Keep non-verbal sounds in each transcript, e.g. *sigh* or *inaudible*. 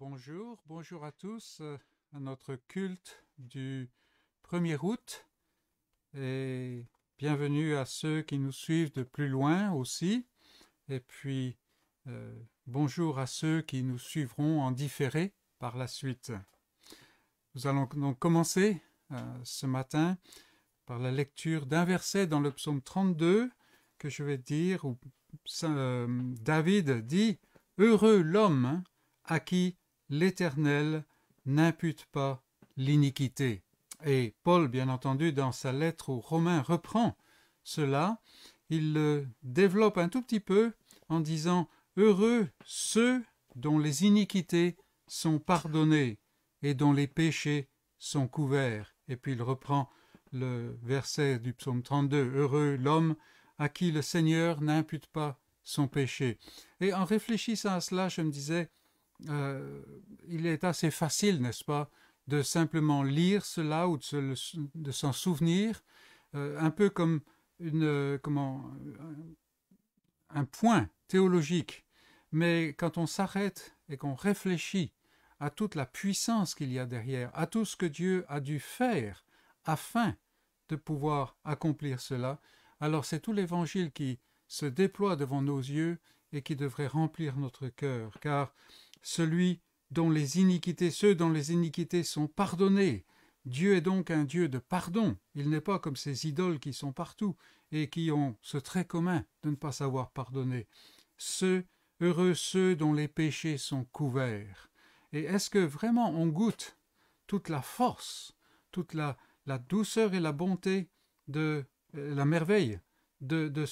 bonjour, bonjour à tous euh, à notre culte du 1er août et bienvenue à ceux qui nous suivent de plus loin aussi et puis euh, bonjour à ceux qui nous suivront en différé par la suite. Nous allons donc commencer euh, ce matin par la lecture d'un verset dans le psaume 32 que je vais dire où David dit Heureux l'homme à qui l'Éternel n'impute pas l'iniquité. Et Paul, bien entendu, dans sa lettre aux Romains, reprend cela. Il le développe un tout petit peu en disant Heureux ceux dont les iniquités sont pardonnées et dont les péchés sont couverts. Et puis il reprend le verset du psaume 32 Heureux l'homme à qui le Seigneur n'impute pas son péché. Et en réfléchissant à cela, je me disais euh, il est assez facile, n'est-ce pas, de simplement lire cela ou de, s'en souvenir, euh, un peu comme une, euh, comment, un point théologique. Mais quand on s'arrête et qu'on réfléchit à toute la puissance qu'il y a derrière, à tout ce que Dieu a dû faire afin de pouvoir accomplir cela, alors c'est tout l'évangile qui se déploie devant nos yeux et qui devrait remplir notre cœur, car celui dont les iniquités, ceux dont les iniquités sont pardonnées. Dieu est donc un Dieu de pardon. Il n'est pas comme ces idoles qui sont partout et qui ont ce trait commun de ne pas savoir pardonner. Ceux, heureux ceux dont les péchés sont couverts. Et est-ce que vraiment on goûte toute la force, toute la, douceur et la bonté de euh, la merveille de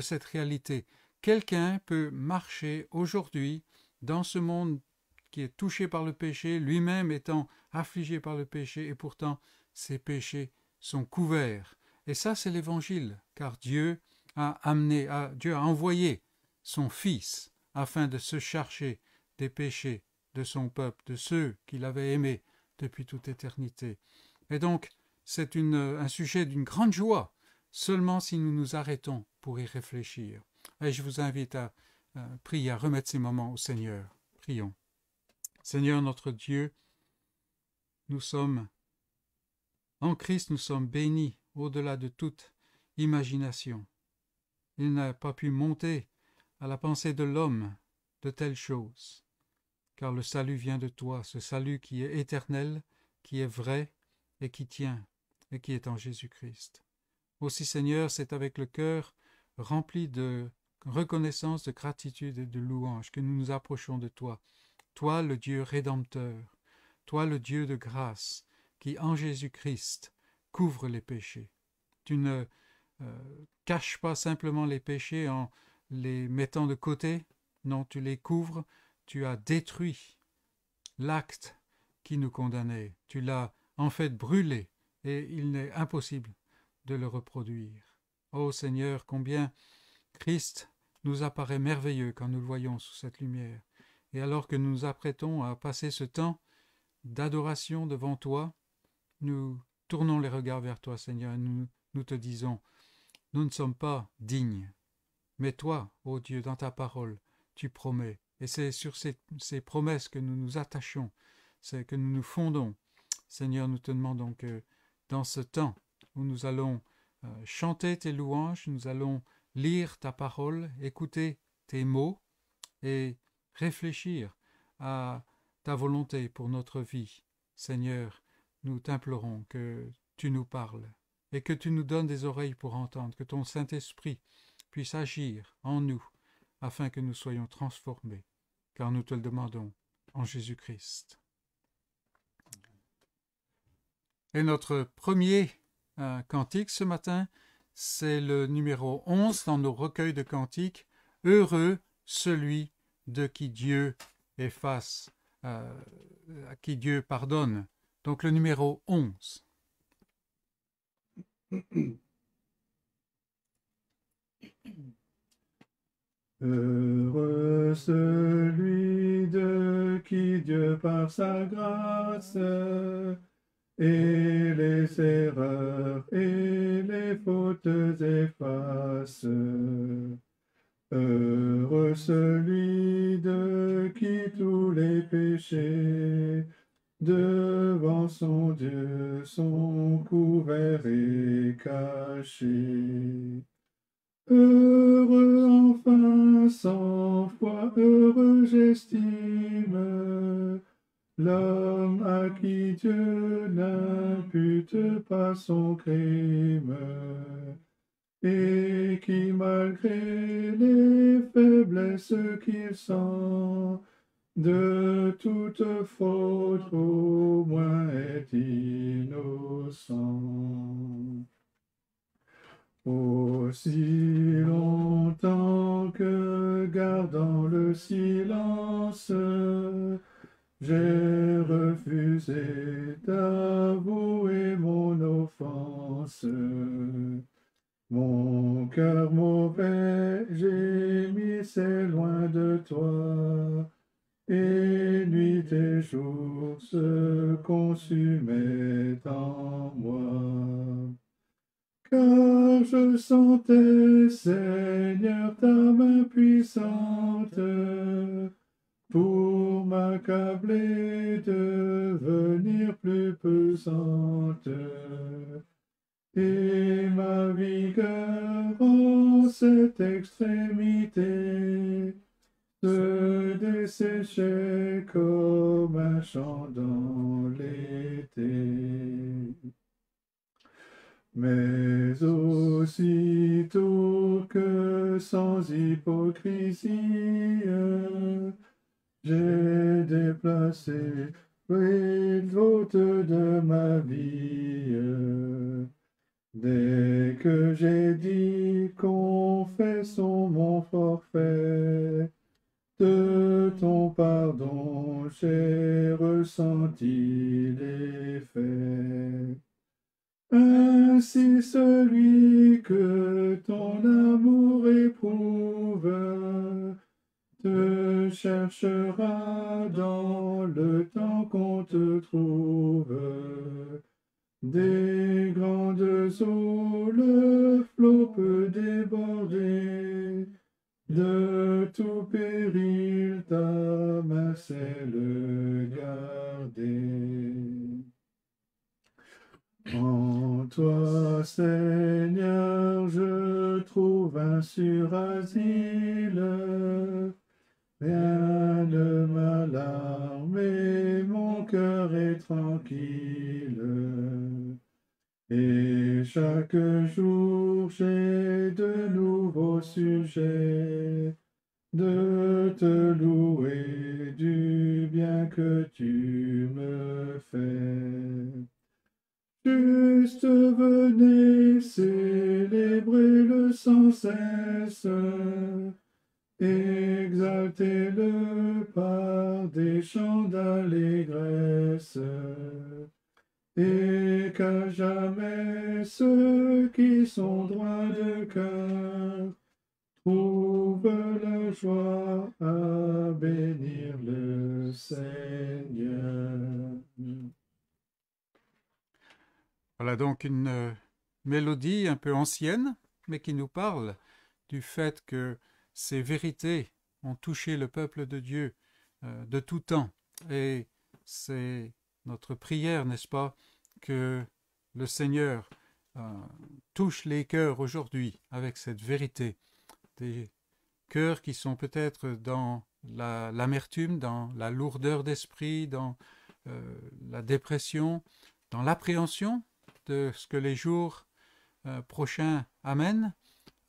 cette réalité? Quelqu'un peut marcher aujourd'hui dans ce monde qui est touché par le péché, lui-même étant affligé par le péché, et pourtant ses péchés sont couverts. Et ça, c'est l'évangile, car Dieu a amené, Dieu a envoyé son Fils afin de se charger des péchés de son peuple, de ceux qu'il avait aimés depuis toute éternité. Et donc, c'est un sujet d'une grande joie, seulement si nous nous arrêtons pour y réfléchir. Et je vous invite à prie à remettre ces moments au Seigneur. Prions. Seigneur notre Dieu, nous sommes en Christ, nous sommes bénis au-delà de toute imagination. Il n'a pas pu monter à la pensée de l'homme de telles choses, car le salut vient de toi, ce salut qui est éternel, qui est vrai et qui tient, et qui est en Jésus-Christ. Aussi Seigneur, c'est avec le cœur rempli de reconnaissance, de gratitude et de louange que nous nous approchons de toi, toi le Dieu rédempteur, toi le Dieu de grâce, qui en Jésus-Christ couvre les péchés. Tu ne euh, caches pas simplement les péchés en les mettant de côté, non, tu les couvres, tu as détruit l'acte qui nous condamnait, tu l'as en fait brûlé, et il n'est impossible de le reproduire. Ô Seigneur, combien Christ nous apparaît merveilleux quand nous le voyons sous cette lumière. Et alors que nous nous apprêtons à passer ce temps d'adoration devant toi, nous tournons les regards vers toi, Seigneur, et nous, te disons, nous ne sommes pas dignes. Mais toi, ô Dieu, dans ta parole, tu promets. Et c'est sur ces, ces, promesses que nous nous attachons, c'est que nous nous fondons. Seigneur, nous te demandons que dans ce temps où nous allons euh, chanter tes louanges, nous allons lire ta parole, écouter tes mots et réfléchir à ta volonté pour notre vie. Seigneur, nous t'implorons que tu nous parles et que tu nous donnes des oreilles pour entendre, que ton Saint-Esprit puisse agir en nous afin que nous soyons transformés, car nous te le demandons en Jésus-Christ. Et notre premier euh, cantique ce matin, c'est le numéro 11 dans nos recueils de cantiques. Heureux celui de qui Dieu efface, euh, à qui Dieu pardonne. Donc le numéro 11. *coughs* Heureux celui de qui Dieu par sa grâce et les erreurs et les fautes efface. Heureux celui de qui tous les péchés devant son Dieu sont couverts et cachés. Heureux enfin sans foi, heureux j'estime l'homme à qui Dieu n'impute pas son crime et qui malgré les faiblesses qu'il sent de toute faute au moins est innocent. Aussi longtemps que gardant le silence, j'ai refusé d'avouer mon offense. Mon cœur mauvais, j'ai mis loin de toi, et nuit et jour se consumaient en moi car je sentais, Seigneur, ta main puissante pour m'accabler, devenir plus pesante. Et ma vigueur en cette extrémité se desséchait comme un chant dans l'été. Mais aussitôt que sans hypocrisie, j'ai déplacé les fautes de ma vie. Dès que j'ai dit confessons mon forfait, de ton pardon j'ai ressenti l'effet. Ainsi celui que ton amour éprouve te cherchera dans le temps qu'on te trouve. Des grandes eaux, le flot peut déborder. De tout péril, ta main sait le garder. En toi, Seigneur, je trouve un surasile. Rien ne m'alarme et mon cœur est tranquille. Et chaque jour j'ai de nouveaux sujets de te louer du bien que tu me fais. Juste venez célébrer le sans cesse, exaltez-le par des chants d'allégresse, et qu'à jamais ceux qui sont droits de cœur trouvent la joie à bénir le Seigneur. Voilà donc une mélodie un peu ancienne, mais qui nous parle du fait que ces vérités ont touché le peuple de Dieu euh, de tout temps. Et c'est notre prière, n'est-ce pas, que le Seigneur euh, touche les cœurs aujourd'hui avec cette vérité. Des cœurs qui sont peut-être dans l'amertume, dans la lourdeur d'esprit, dans la dépression, dans l'appréhension de ce que les jours euh, prochains amènent,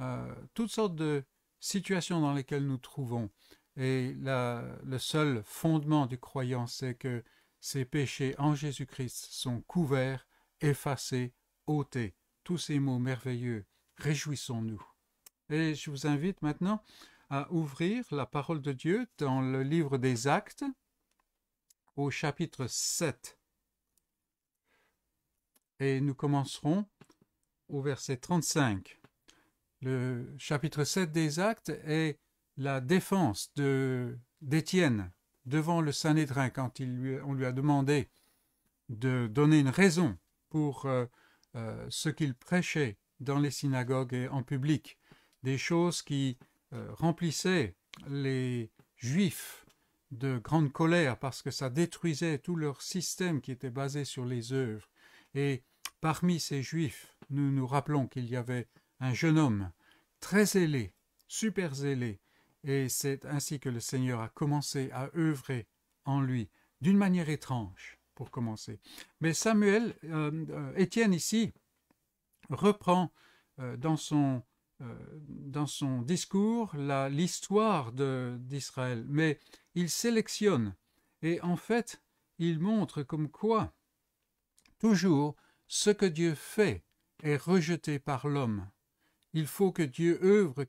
euh, toutes sortes de situations dans lesquelles nous trouvons. Et le seul fondement du croyant, c'est que ces péchés en Jésus-Christ sont couverts, effacés, ôtés. Tous ces mots merveilleux, réjouissons-nous. Et je vous invite maintenant à ouvrir la parole de Dieu dans le livre des Actes au chapitre 7. Et nous commencerons au verset 35. Le chapitre 7 des Actes est la défense d'Étienne devant le Sanhédrin quand on lui a demandé de donner une raison pour euh, euh, ce qu'il prêchait dans les synagogues et en public, des choses qui euh, remplissait les Juifs de grande colère parce que ça détruisait tout leur système qui était basé sur les œuvres. Et parmi ces Juifs, nous nous rappelons qu'il y avait un jeune homme très zélé, super zélé, et c'est ainsi que le Seigneur a commencé à œuvrer en lui, d'une manière étrange, pour commencer. Mais Samuel, euh, euh, Étienne ici, reprend euh, dans, son, dans son discours l'histoire d'Israël, mais il sélectionne, et en fait, il montre comme quoi, toujours, ce que Dieu fait est rejeté par l'homme. Il faut que Dieu œuvre,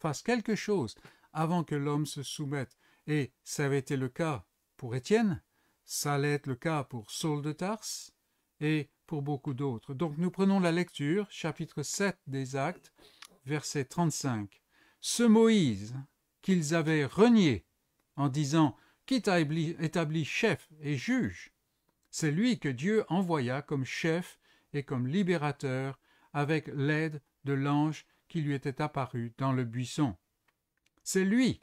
fasse quelque chose avant que l'homme se soumette. Et ça avait été le cas pour Étienne, ça allait être le cas pour Saul de Tarse et pour beaucoup d'autres. Donc nous prenons la lecture, chapitre 7 des Actes, verset 35. Ce Moïse qu'ils avaient renié en disant Qui t'a établi chef et juge? C'est lui que Dieu envoya comme chef et comme libérateur avec l'aide de l'ange qui lui était apparu dans le buisson. C'est lui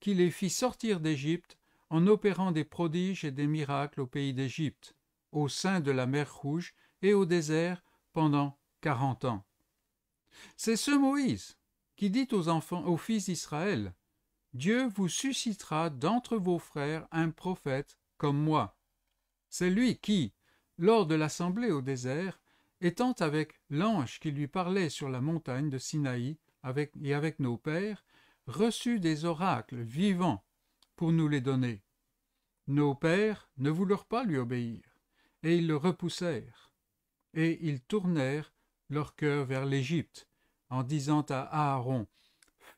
qui les fit sortir d'Égypte en opérant des prodiges et des miracles au pays d'Égypte, au sein de la mer Rouge et au désert pendant quarante ans. C'est ce Moïse qui dit aux enfants, aux fils d'Israël, Dieu vous suscitera d'entre vos frères un prophète comme moi. C'est lui qui, lors de l'assemblée au désert, étant avec l'ange qui lui parlait sur la montagne de Sinaï et avec nos pères, reçut des oracles vivants pour nous les donner. Nos pères ne voulurent pas lui obéir, et ils le repoussèrent, et ils tournèrent leur cœur vers l'Égypte, en disant à Aaron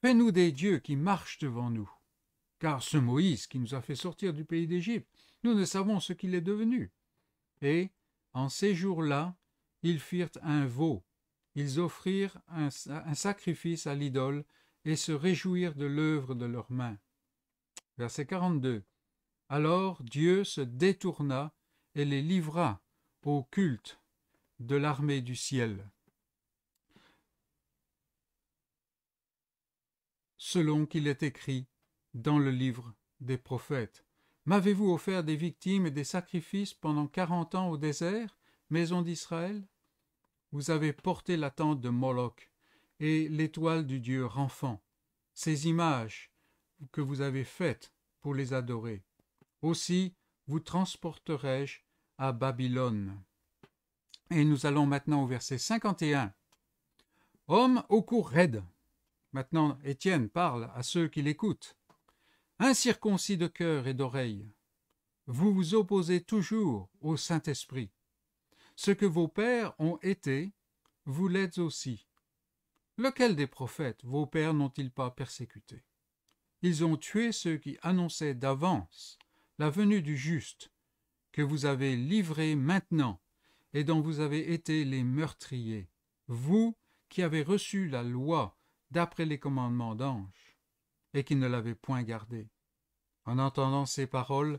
Fais-nous des dieux qui marchent devant nous. Car ce Moïse qui nous a fait sortir du pays d'Égypte, nous ne savons ce qu'il est devenu. Et, en ces jours-là, ils firent un veau, ils offrirent un, sacrifice à l'idole et se réjouirent de l'œuvre de leurs mains. Verset 42. Alors Dieu se détourna et les livra au culte de l'armée du ciel. Selon qu'il est écrit dans le livre des prophètes. M'avez-vous offert des victimes et des sacrifices pendant quarante ans au désert, maison d'Israël Vous avez porté la tente de Moloch et l'étoile du Dieu renfant, ces images que vous avez faites pour les adorer. Aussi vous transporterai-je à Babylone. Et nous allons maintenant au verset 51. Homme au cou raide. Maintenant, Étienne parle à ceux qui l'écoutent. Incirconcis de cœur et d'oreille, vous vous opposez toujours au Saint-Esprit. Ce que vos pères ont été, vous l'êtes aussi. Lequel des prophètes vos pères n'ont-ils pas persécuté? Ils ont tué ceux qui annonçaient d'avance la venue du juste, que vous avez livré maintenant, et dont vous avez été les meurtriers, vous qui avez reçu la loi d'après les commandements d'ange, et qui ne l'avez point gardée. En entendant ces paroles,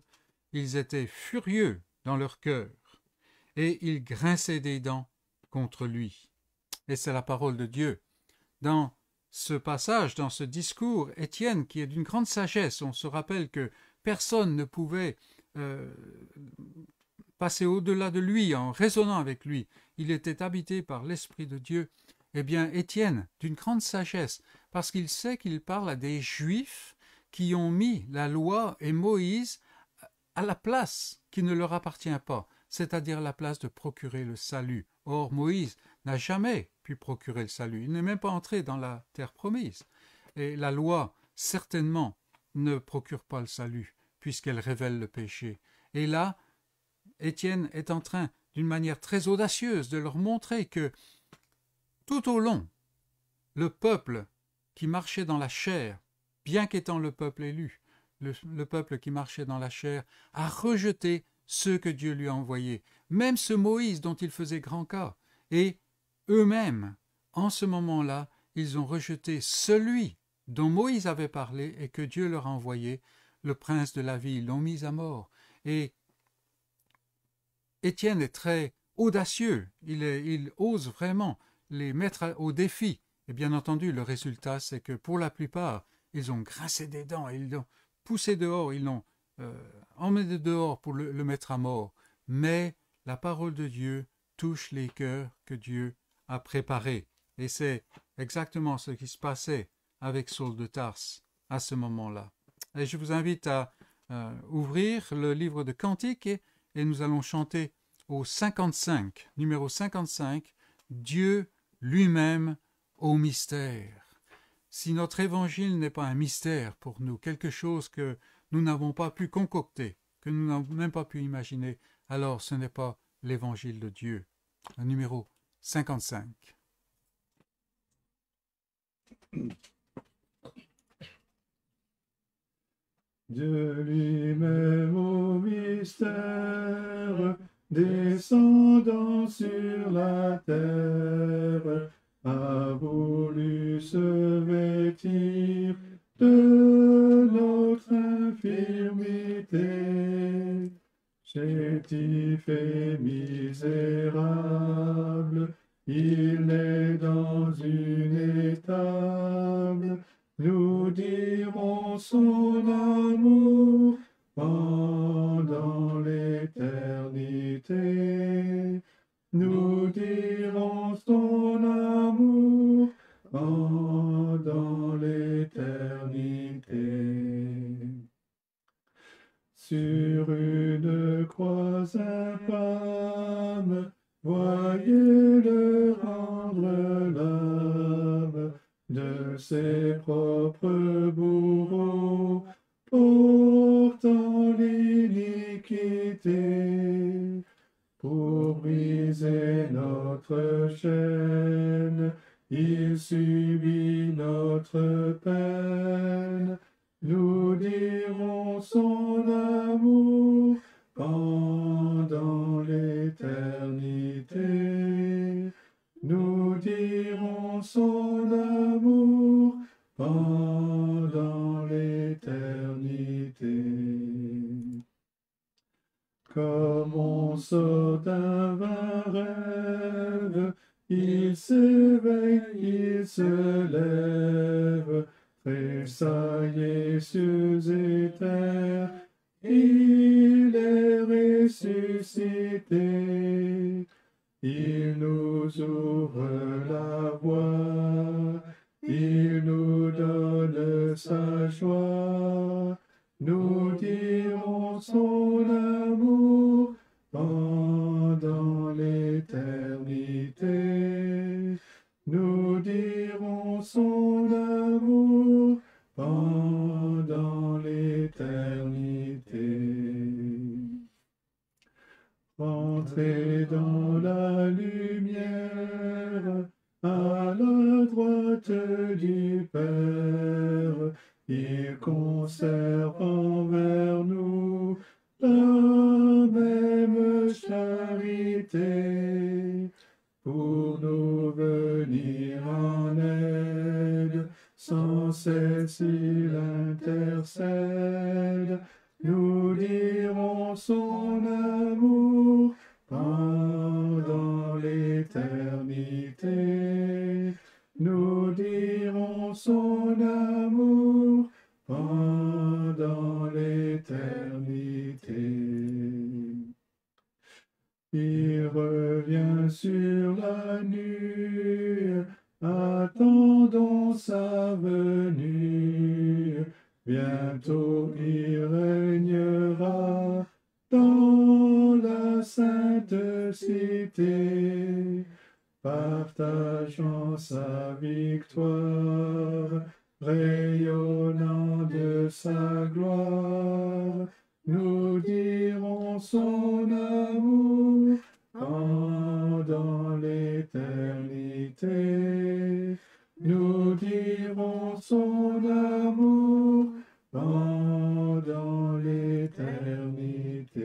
ils étaient furieux dans leur cœur, et ils grinçaient des dents contre lui. Et c'est la parole de Dieu. Dans ce passage, dans ce discours, Étienne, qui est d'une grande sagesse, on se rappelle que personne ne pouvait euh, passer au-delà de lui en raisonnant avec lui, il était habité par l'Esprit de Dieu, eh bien Étienne, d'une grande sagesse, parce qu'il sait qu'il parle à des Juifs qui ont mis la loi et Moïse à la place qui ne leur appartient pas, c'est-à-dire la place de procurer le salut. Or Moïse n'a jamais pu procurer le salut. Il n'est même pas entré dans la terre promise. Et la loi, certainement, ne procure pas le salut, puisqu'elle révèle le péché. Et là, Étienne est en train, d'une manière très audacieuse, de leur montrer que, tout au long, le peuple qui marchait dans la chair, bien qu'étant le peuple élu, le, le, peuple qui marchait dans la chair, a rejeté ceux que Dieu lui a envoyés, même ce Moïse dont il faisait grand cas, et eux-mêmes, en ce moment-là, ils ont rejeté celui dont Moïse avait parlé et que Dieu leur a envoyé, le prince de la vie, ils l'ont mis à mort. Et Étienne est très audacieux, il, ose vraiment les mettre au défi. Et bien entendu, le résultat, c'est que pour la plupart, ils ont grincé des dents, ils l'ont poussé dehors, ils l'ont euh, emmené dehors pour le, mettre à mort. Mais la parole de Dieu touche les cœurs que Dieu a préparés. Et c'est exactement ce qui se passait avec Saul de Tarse à ce moment-là. Et je vous invite à euh, ouvrir le livre de Cantiques et, et nous allons chanter au 55, numéro 55, Dieu lui-même au mystère. Si notre évangile n'est pas un mystère pour nous, quelque chose que nous n'avons pas pu concocter, que nous n'avons même pas pu imaginer, alors ce n'est pas l'évangile de Dieu. Numéro 55. Dieu lui-même au mystère, descendant sur la terre, a voulu se vêtir de notre infirmité. Chétif et misérable, il est dans une étable. Nous dirons son amour pendant l'éternité. Nous Sur une croix infâme, voyez-le rendre l'âme de ses propres bourreaux, portant l'iniquité pour briser notre chaîne. Il subit notre peine. Nous dirons son amour pendant l'éternité. Nous dirons son amour pendant l'éternité. Comme on sort d'un rêve, il s'éveille, il se lève, tressaillé cieux et terre, il est ressuscité. Il nous ouvre la voie, il nous donne sa joie. Nous dirons son amour pendant l'éternité. Nous dirons son amour pendant l'éternité. Entrez dans la lumière à la droite du Père. Il conserve envers nous la même charité pour nous venir en aide. Sans cesse il intercède. Nous dirons son amour pendant l'éternité. Nous dirons son amour pendant l'éternité. Il revient sur la nuit, attendons sa venue. Bientôt il régnera dans la sainte cité, partageant sa victoire, rayonnant de sa gloire. Nous dirons son amour pendant l'éternité. Nous dirons son amour pendant l'éternité.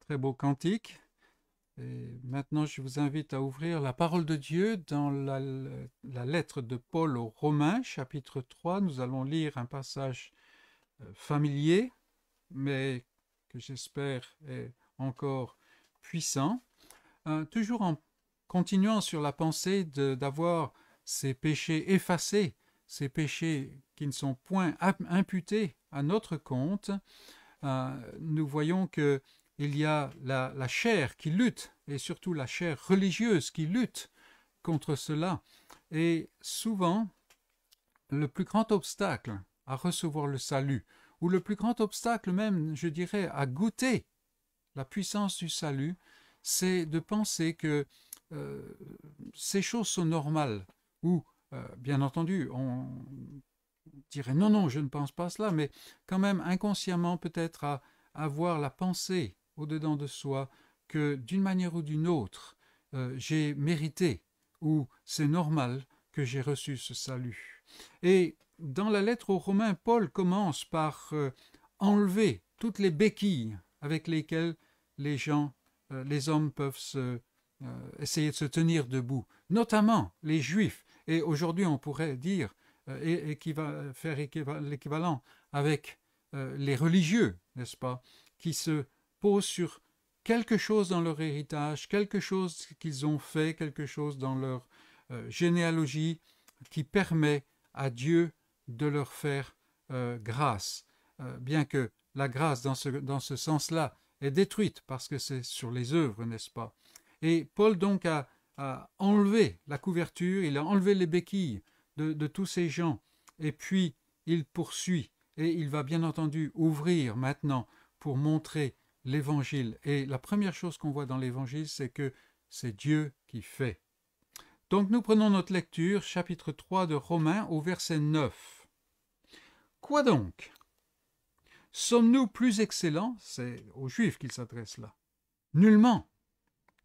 Très beau cantique. Et maintenant, je vous invite à ouvrir la parole de Dieu dans la, la, lettre de Paul aux Romains, chapitre 3. Nous allons lire un passage euh, familier, mais que j'espère est encore puissant. euh, toujours en continuant sur la pensée d'avoir ces péchés effacés, ces péchés qui ne sont point imputés à notre compte, euh, nous voyons que il y a la, la, chair qui lutte, et surtout la chair religieuse qui lutte contre cela. Et souvent, le plus grand obstacle à recevoir le salut, ou le plus grand obstacle même, je dirais, à goûter la puissance du salut, c'est de penser que euh, ces choses sont normales, ou, euh, bien entendu, on dirait non, non, je ne pense pas cela, mais quand même inconsciemment peut-être à avoir la pensée au-dedans de soi que d'une manière ou d'une autre, euh, j'ai mérité, ou c'est normal que j'ai reçu ce salut. Et dans la lettre aux Romains, Paul commence par enlever toutes les béquilles avec lesquelles les gens, euh, les hommes peuvent se, essayer de se tenir debout, notamment les Juifs. Et aujourd'hui, on pourrait dire, et, va faire l'équivalent avec les religieux, n'est-ce pas, qui se posent sur quelque chose dans leur héritage, quelque chose qu'ils ont fait, quelque chose dans leur euh, généalogie qui permet à Dieu de leur faire euh, grâce, euh, bien que la grâce dans ce, dans ce sens-là est détruite parce que c'est sur les œuvres, n'est-ce pas? Et Paul donc a, enlevé la couverture, il a enlevé les béquilles de, tous ces gens, et puis il poursuit, et il va bien entendu ouvrir maintenant pour montrer l'évangile. Et la première chose qu'on voit dans l'évangile, c'est que c'est Dieu qui fait. Donc nous prenons notre lecture, chapitre 3 de Romains au verset 9. Quoi donc? Sommes-nous plus excellents? C'est aux Juifs qu'il s'adresse là. Nullement,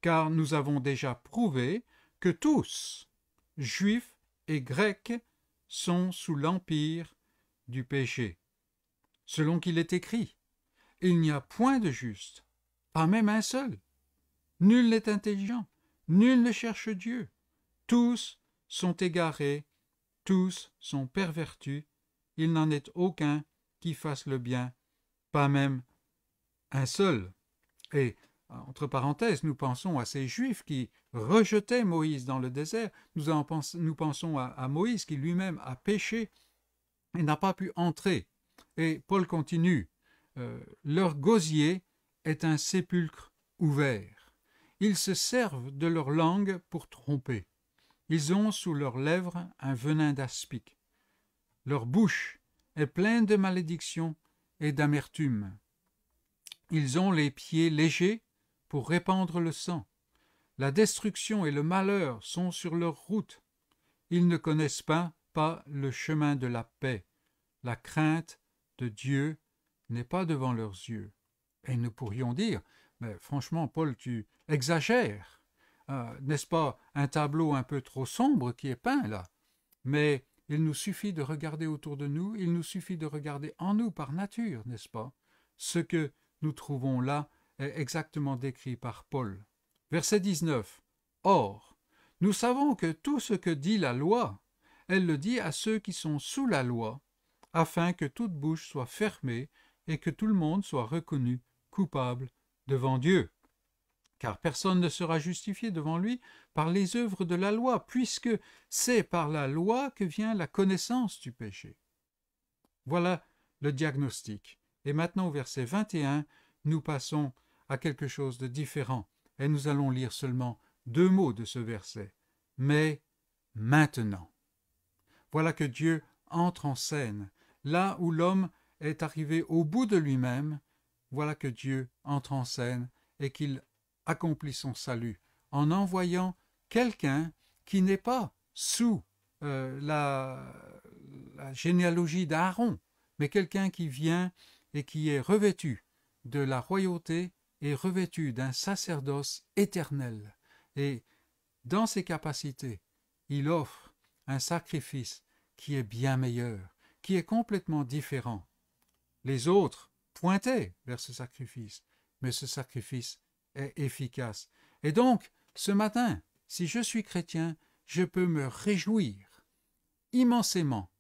car nous avons déjà prouvé que tous, Juifs et Grecs, sont sous l'empire du péché. Selon qu'il est écrit, il n'y a point de juste, pas même un seul. Nul n'est intelligent, nul ne cherche Dieu. Tous sont égarés, tous sont pervertus, il n'en est aucun qui fasse le bien, pas même un seul. Et, entre parenthèses, nous pensons à ces Juifs qui rejetaient Moïse dans le désert, nous, pensons à, à Moïse qui lui-même a péché et n'a pas pu entrer. Et Paul continue euh, leur gosier est un sépulcre ouvert. Ils se servent de leur langue pour tromper. Ils ont sous leurs lèvres un venin d'aspic. Leur bouche est pleine de malédictions et d'amertume. Ils ont les pieds légers pour répandre le sang. La destruction et le malheur sont sur leur route. Ils ne connaissent pas, le chemin de la paix. La crainte de Dieu n'est pas devant leurs yeux. Et nous pourrions dire, mais franchement, Paul, tu exagères. Euh, n'est-ce pas un tableau un peu trop sombre qui est peint là? Mais il nous suffit de regarder autour de nous, il nous suffit de regarder en nous par nature, n'est-ce pas? Ce que nous trouvons là est exactement décrit par Paul. Verset 19. Or, nous savons que tout ce que dit la loi, elle le dit à ceux qui sont sous la loi, afin que toute bouche soit fermée et que tout le monde soit reconnu coupable devant Dieu. Car personne ne sera justifié devant lui par les œuvres de la loi, puisque c'est par la loi que vient la connaissance du péché. Voilà le diagnostic. Et maintenant au verset 21, nous passons à quelque chose de différent, et nous allons lire seulement deux mots de ce verset. Mais maintenant. Voilà que Dieu entre en scène, là où l'homme est arrivé au bout de lui-même, voilà que Dieu entre en scène et qu'il accomplit son salut en envoyant quelqu'un qui n'est pas sous euh, la, la généalogie d'Aaron, mais quelqu'un qui vient et qui est revêtu de la royauté et revêtu d'un sacerdoce éternel. Et dans ses capacités, il offre un sacrifice qui est bien meilleur, qui est complètement différent. Les autres pointaient vers ce sacrifice, mais ce sacrifice est efficace. Et donc, ce matin, si je suis chrétien, je peux me réjouir immensément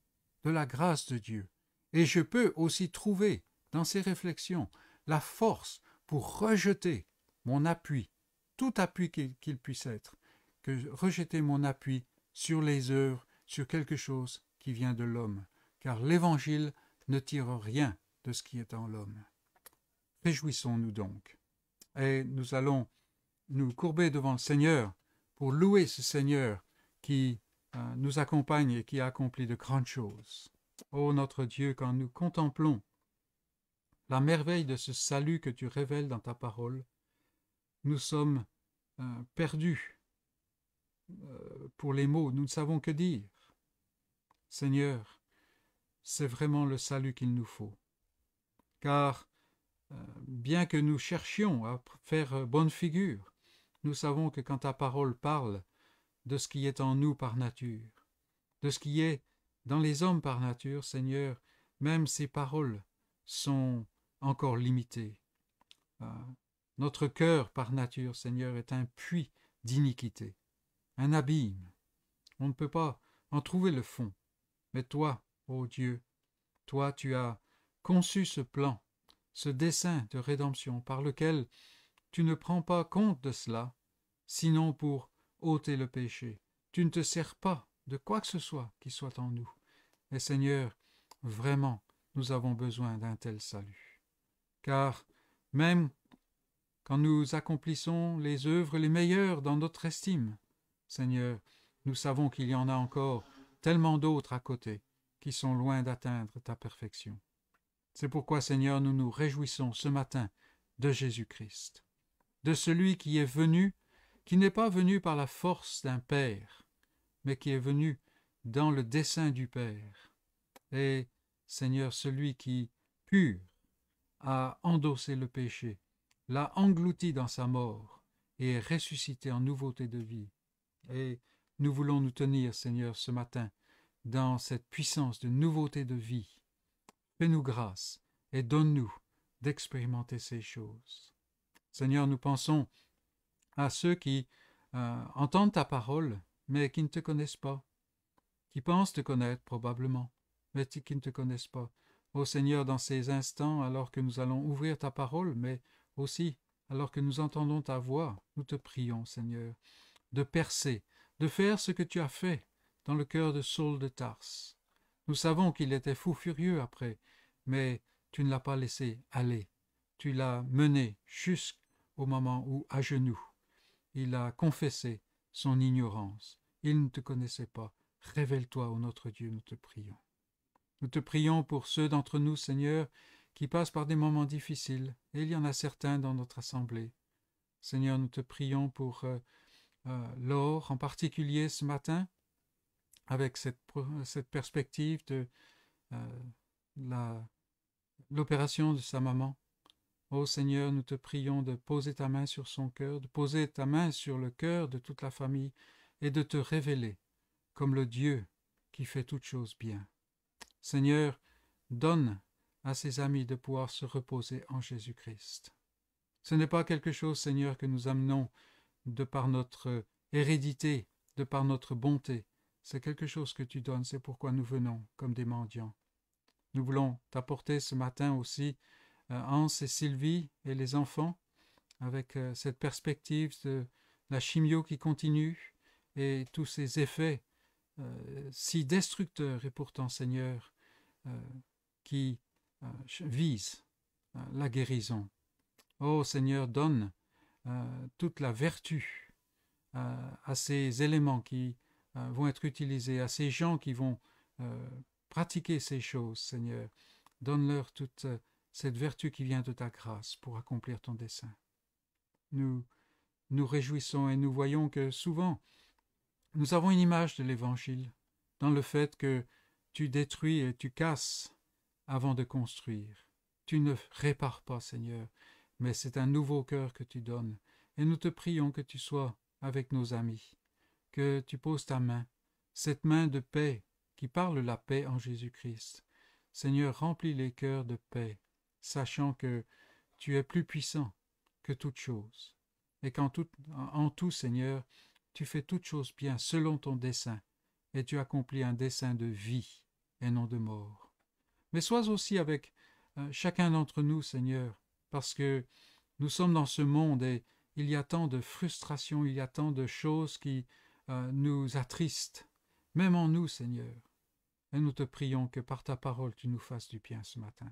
de la grâce de Dieu, et je peux aussi trouver dans ces réflexions la force pour rejeter mon appui tout appui qu'il puisse être, que rejeter mon appui sur les œuvres, sur quelque chose qui vient de l'homme, car l'Évangile ne tire rien de ce qui est en l'homme. Réjouissons-nous donc, et nous allons nous courber devant le Seigneur pour louer ce Seigneur qui euh, nous accompagne et qui a accompli de grandes choses. Ô notre Dieu, quand nous contemplons la merveille de ce salut que tu révèles dans ta parole, nous sommes euh, perdus euh, pour les mots, nous ne savons que dire. Seigneur, c'est vraiment le salut qu'il nous faut. Car bien que nous cherchions à faire bonne figure, nous savons que quand ta parole parle, de ce qui est en nous par nature, de ce qui est dans les hommes par nature, Seigneur, même ces paroles sont encore limitées. Ah, notre cœur par nature, Seigneur, est un puits d'iniquité, un abîme. On ne peut pas en trouver le fond. Mais toi, ô Dieu, toi tu as conçu ce plan, ce dessein de rédemption par lequel tu ne prends pas compte de cela, sinon pour ôter le péché. Tu ne te sers pas de quoi que ce soit qui soit en nous. Et Seigneur, vraiment, nous avons besoin d'un tel salut. Car même quand nous accomplissons les œuvres les meilleures dans notre estime, Seigneur, nous savons qu'il y en a encore tellement d'autres à côté qui sont loin d'atteindre ta perfection. C'est pourquoi, Seigneur, nous nous réjouissons ce matin de Jésus-Christ, de celui qui est venu qui n'est pas venu par la force d'un Père, mais qui est venu dans le dessein du Père. Et, Seigneur, celui qui, pur, a endossé le péché, l'a englouti dans sa mort, et est ressuscité en nouveauté de vie. Et nous voulons nous tenir, Seigneur, ce matin, dans cette puissance de nouveauté de vie. Fais-nous grâce et donne-nous d'expérimenter ces choses. Seigneur, nous pensons à ceux qui euh, entendent ta parole, mais qui ne te connaissent pas, qui pensent te connaître probablement, mais qui ne te connaissent pas. Ô Seigneur, dans ces instants, alors que nous allons ouvrir ta parole, mais aussi alors que nous entendons ta voix, nous te prions, Seigneur, de percer, de faire ce que tu as fait dans le cœur de Saul de Tarse. Nous savons qu'il était fou furieux après, mais tu ne l'as pas laissé aller. Tu l'as mené jusqu'au moment où, à genoux, il a confessé son ignorance. Il ne te connaissait pas. Révèle-toi, ô notre Dieu, nous te prions. Nous te prions pour ceux d'entre nous, Seigneur, qui passent par des moments difficiles, et il y en a certains dans notre assemblée. Seigneur, nous te prions pour euh, euh, Laure en particulier ce matin, avec cette, perspective de euh, l'opération de sa maman. Ô Seigneur, nous te prions de poser ta main sur son cœur, de poser ta main sur le cœur de toute la famille, et de te révéler comme le Dieu qui fait toutes choses bien. Seigneur, donne à ses amis de pouvoir se reposer en Jésus-Christ. Ce n'est pas quelque chose, Seigneur, que nous amenons de par notre hérédité, de par notre bonté. C'est quelque chose que tu donnes, c'est pourquoi nous venons comme des mendiants. Nous voulons t'apporter ce matin aussi euh, Hans et Sylvie et les enfants, avec euh, cette perspective de la chimio qui continue et tous ces effets euh, si destructeurs et pourtant, Seigneur, qui visent la guérison. Ô Seigneur, donne toute la vertu à ces éléments qui vont être utilisés, à ces gens qui vont pratiquer ces choses, Seigneur. Donne-leur toute cette vertu qui vient de ta grâce pour accomplir ton dessein. Nous nous réjouissons et nous voyons que souvent nous avons une image de l'Évangile dans le fait que tu détruis et tu casses avant de construire. Tu ne répares pas, Seigneur, mais c'est un nouveau cœur que tu donnes, et nous te prions que tu sois avec nos amis, que tu poses ta main, cette main de paix qui parle la paix en Jésus-Christ. Seigneur, remplis les cœurs de paix, sachant que tu es plus puissant que toute chose, et qu'en tout, en tout, Seigneur, tu fais toutes choses bien selon ton dessein, et tu accomplis un dessein de vie et non de mort. Mais sois aussi avec euh, chacun d'entre nous, Seigneur, parce que nous sommes dans ce monde et il y a tant de frustrations, il y a tant de choses qui euh, nous attristent, même en nous, Seigneur. Et nous te prions que par ta parole tu nous fasses du bien ce matin,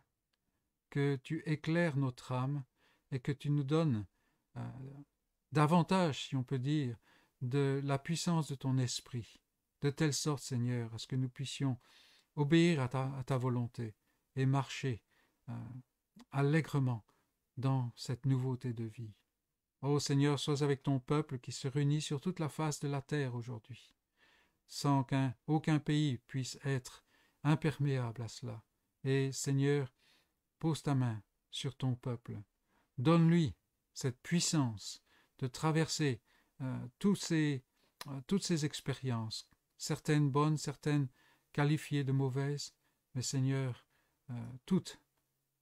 que tu éclaires notre âme et que tu nous donnes euh, davantage, si on peut dire, de la puissance de ton esprit, de telle sorte, Seigneur, à ce que nous puissions obéir à ta, volonté et marcher euh, allègrement dans cette nouveauté de vie. Ô Seigneur, sois avec ton peuple qui se réunit sur toute la face de la terre aujourd'hui, sans qu'un aucun pays puisse être imperméable à cela. Et Seigneur, pose ta main sur ton peuple, donne-lui cette puissance de traverser euh, euh, toutes ces expériences, certaines bonnes, certaines qualifiées de mauvaises, mais Seigneur, euh, toutes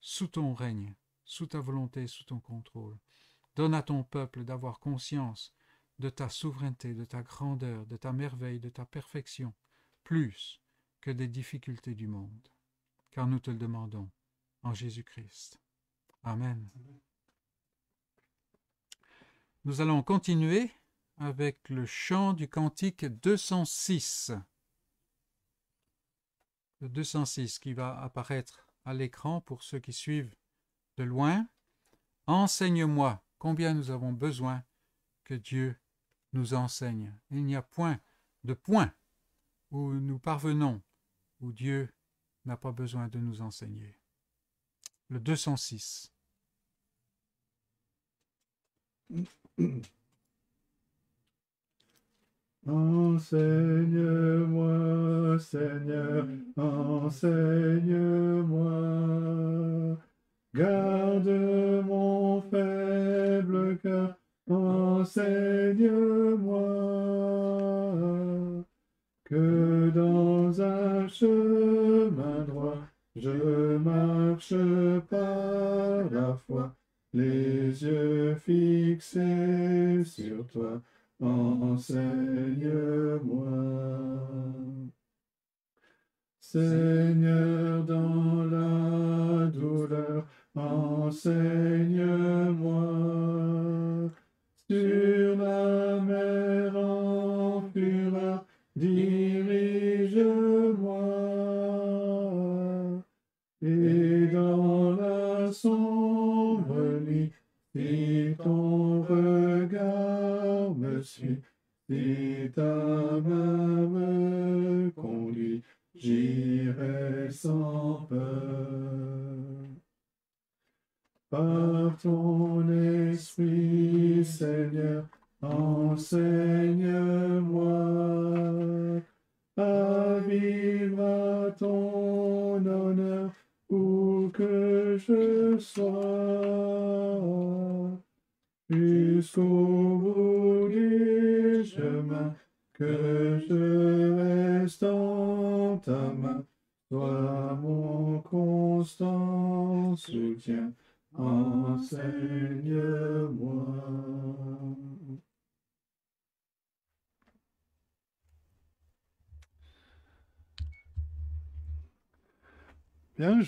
sous ton règne, sous ta volonté, sous ton contrôle. Donne à ton peuple d'avoir conscience de ta souveraineté, de ta grandeur, de ta merveille, de ta perfection, plus que des difficultés du monde, car nous te le demandons en Jésus-Christ. Amen. Nous allons continuer avec le chant du cantique 206. Le 206 qui va apparaître à l'écran pour ceux qui suivent de loin. Enseigne-moi combien nous avons besoin que Dieu nous enseigne. Il n'y a point de point où nous parvenons où Dieu n'a pas besoin de nous enseigner. Le 206. *coughs* Enseigne-moi, Seigneur, enseigne-moi. Garde mon faible cœur, enseigne-moi. Que dans un chemin droit, je marche par la foi, les yeux fixés sur toi enseigne-moi. Seigneur, dans la douleur, enseigne-moi. Sur la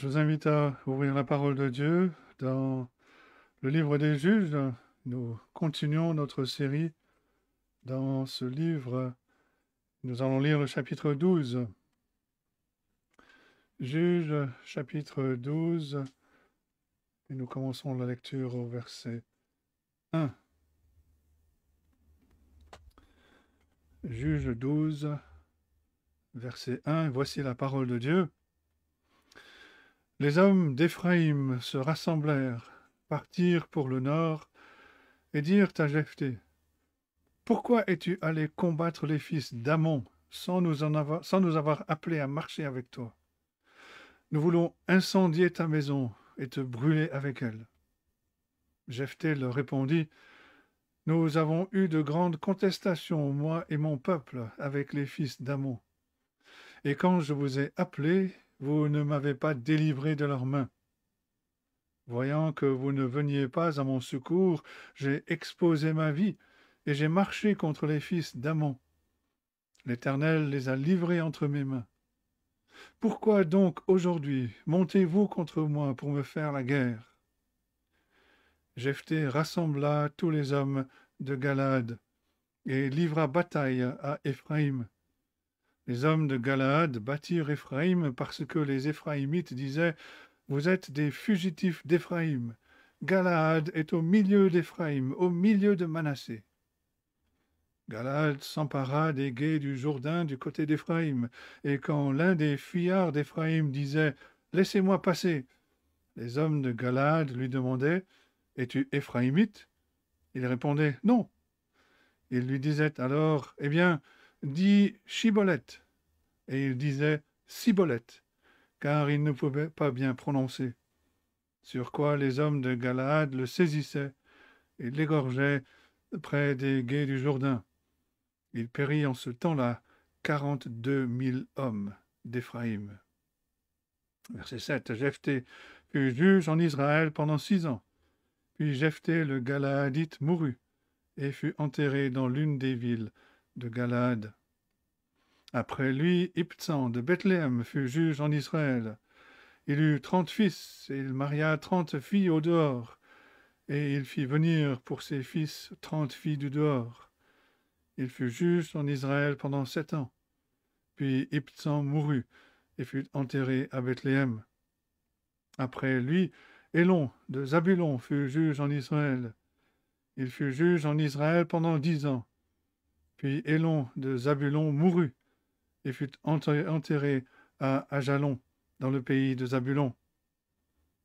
je vous invite à ouvrir la parole de Dieu dans le livre des juges. Nous continuons notre série dans ce livre. Nous allons lire le chapitre 12. Juge chapitre 12. Et nous commençons la lecture au verset 1. Juge 12, verset 1. Voici la parole de Dieu. Les hommes d'Éphraïm se rassemblèrent, partirent pour le nord, et dirent à Jephthé Pourquoi es-tu allé combattre les fils d'Amon sans nous, avoir, appelés à marcher avec toi? Nous voulons incendier ta maison et te brûler avec elle. Jephthé leur répondit Nous avons eu de grandes contestations, moi et mon peuple, avec les fils d'Amon. Et quand je vous ai appelés, vous ne m'avez pas délivré de leurs mains. Voyant que vous ne veniez pas à mon secours, j'ai exposé ma vie, et j'ai marché contre les fils d'Amon. L'Éternel les a livrés entre mes mains. Pourquoi donc aujourd'hui montez-vous contre moi pour me faire la guerre? Jephthé rassembla tous les hommes de Galaad et livra bataille à Éphraïm. Les hommes de Galaad battirent Éphraïm parce que les Éphraïmites disaient Vous êtes des fugitifs d'Éphraïm. Galaad est au milieu d'Éphraïm, au milieu de Manassé. Galaad s'empara des guets du Jourdain du côté d'Éphraïm, et quand l'un des fuyards d'Éphraïm disait Laissez-moi passer, les hommes de Galaad lui demandaient Es-tu Éphraïmite? Il répondait Non. Il lui disait alors Eh bien, dis Chibolette. Et il disait Cibolette, car il ne pouvait pas bien prononcer. Sur quoi les hommes de Galaad le saisissaient et l'égorgeaient près des guets du Jourdain. Il périt en ce temps-là quarante-deux mille hommes d'Éphraïm. Verset 7. Jephthé fut juge en Israël pendant six ans. Puis Jephthé le Galaadite mourut et fut enterré dans l'une des villes de Galaad. Après lui, Ibtsan de Bethléem fut juge en Israël. Il eut trente fils, et il maria trente filles au dehors, et il fit venir pour ses fils trente filles du dehors. Il fut juge en Israël pendant sept ans. Puis Ibtsan mourut et fut enterré à Bethléem. Après lui, Élon de Zabulon fut juge en Israël. Il fut juge en Israël pendant dix ans. Puis Élon de Zabulon mourut et fut enterré à Ajalon, dans le pays de Zabulon.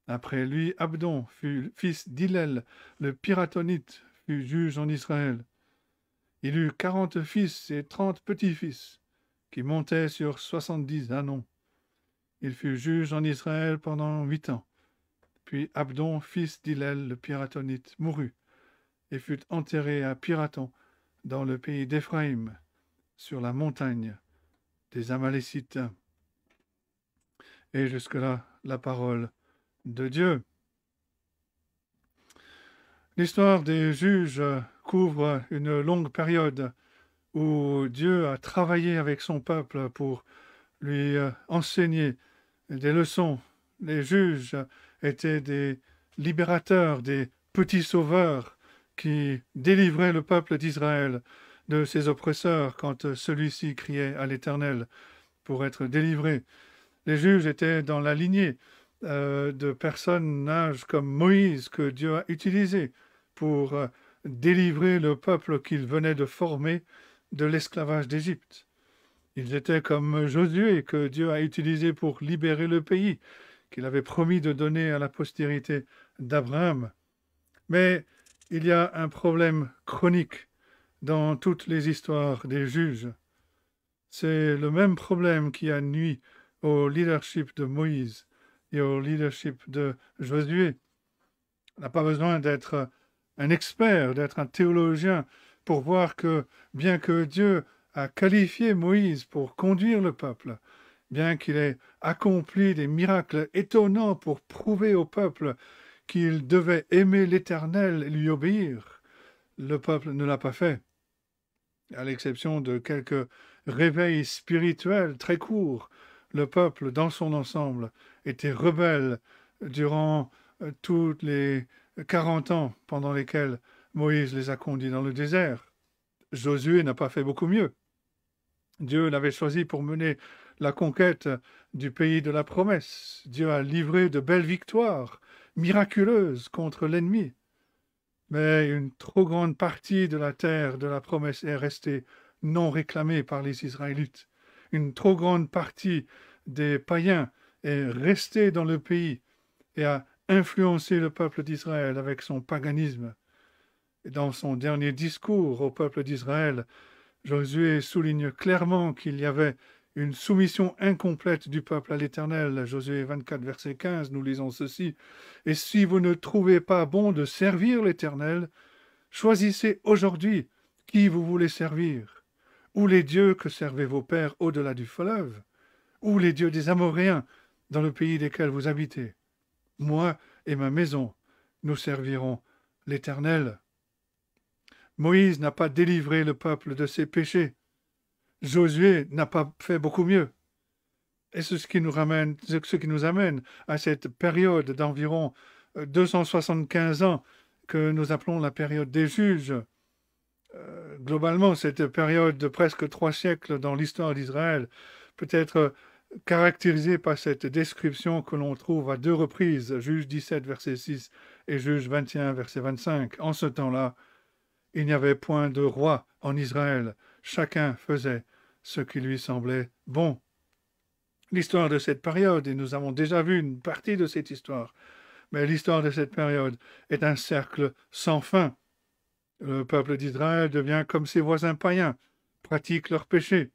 Après lui, Abdon fut fils d'Hillel, le Piratonite, fut juge en Israël. Il eut quarante fils et trente petits-fils, qui montaient sur soixante-dix anons. Il fut juge en Israël pendant huit ans. Puis Abdon, fils d'Hillel, le Piratonite, mourut, et fut enterré à Piraton, dans le pays d'Éphraïm, sur la montagne des Amalécites. Et jusque-là, la parole de Dieu. L'histoire des juges couvre une longue période où Dieu a travaillé avec son peuple pour lui enseigner des leçons. Les juges étaient des libérateurs, des petits sauveurs qui délivraient le peuple d'Israël de ses oppresseurs quand celui-ci criait à l'Éternel pour être délivré. Les juges étaient dans la lignée euh, de personnages comme Moïse que Dieu a utilisé pour euh, délivrer le peuple qu'il venait de former de l'esclavage d'Égypte. Ils étaient comme Josué que Dieu a utilisé pour libérer le pays qu'il avait promis de donner à la postérité d'Abraham. Mais il y a un problème chronique dans toutes les histoires des juges. C'est le même problème qui a nuit au leadership de Moïse et au leadership de Josué. On n'a pas besoin d'être un expert, d'être un théologien pour voir que bien que Dieu a qualifié Moïse pour conduire le peuple, bien qu'il ait accompli des miracles étonnants pour prouver au peuple qu'il devait aimer l'Éternel et lui obéir, le peuple ne l'a pas fait à l'exception de quelques réveils spirituels très courts, le peuple dans son ensemble était rebelle durant euh, tous les quarante ans pendant lesquels Moïse les a conduits dans le désert. Josué n'a pas fait beaucoup mieux. Dieu l'avait choisi pour mener la conquête du pays de la promesse. Dieu a livré de belles victoires miraculeuses contre l'ennemi mais une trop grande partie de la terre de la promesse est restée non réclamée par les Israélites. Une trop grande partie des païens est restée dans le pays et a influencé le peuple d'Israël avec son paganisme. Et dans son dernier discours au peuple d'Israël, Josué souligne clairement qu'il y avait une soumission incomplète du peuple à l'Éternel. Josué 24, verset 15, nous lisons ceci. Et si vous ne trouvez pas bon de servir l'Éternel, choisissez aujourd'hui qui vous voulez servir. Ou les dieux que servaient vos pères au-delà du fleuve, ou les dieux des Amoréens dans le pays desquels vous habitez. Moi et ma maison, nous servirons l'Éternel. Moïse n'a pas délivré le peuple de ses péchés. Josué n'a pas fait beaucoup mieux. Et c'est ce qui nous ramène, amène à cette période d'environ 275 euh, ans que nous appelons la période des juges. Euh, globalement, cette période de presque trois siècles dans l'histoire d'Israël peut être caractérisée par cette description que l'on trouve à deux reprises, Juge 17, verset 6 et Juge 21, verset 25. En ce temps-là, il n'y avait point de roi en Israël, chacun faisait ce qui lui semblait bon. L'histoire de cette période, et nous avons déjà vu une partie de cette histoire, mais l'histoire de cette période est un cercle sans fin. Le peuple d'Israël devient comme ses voisins païens, pratique leurs péchés.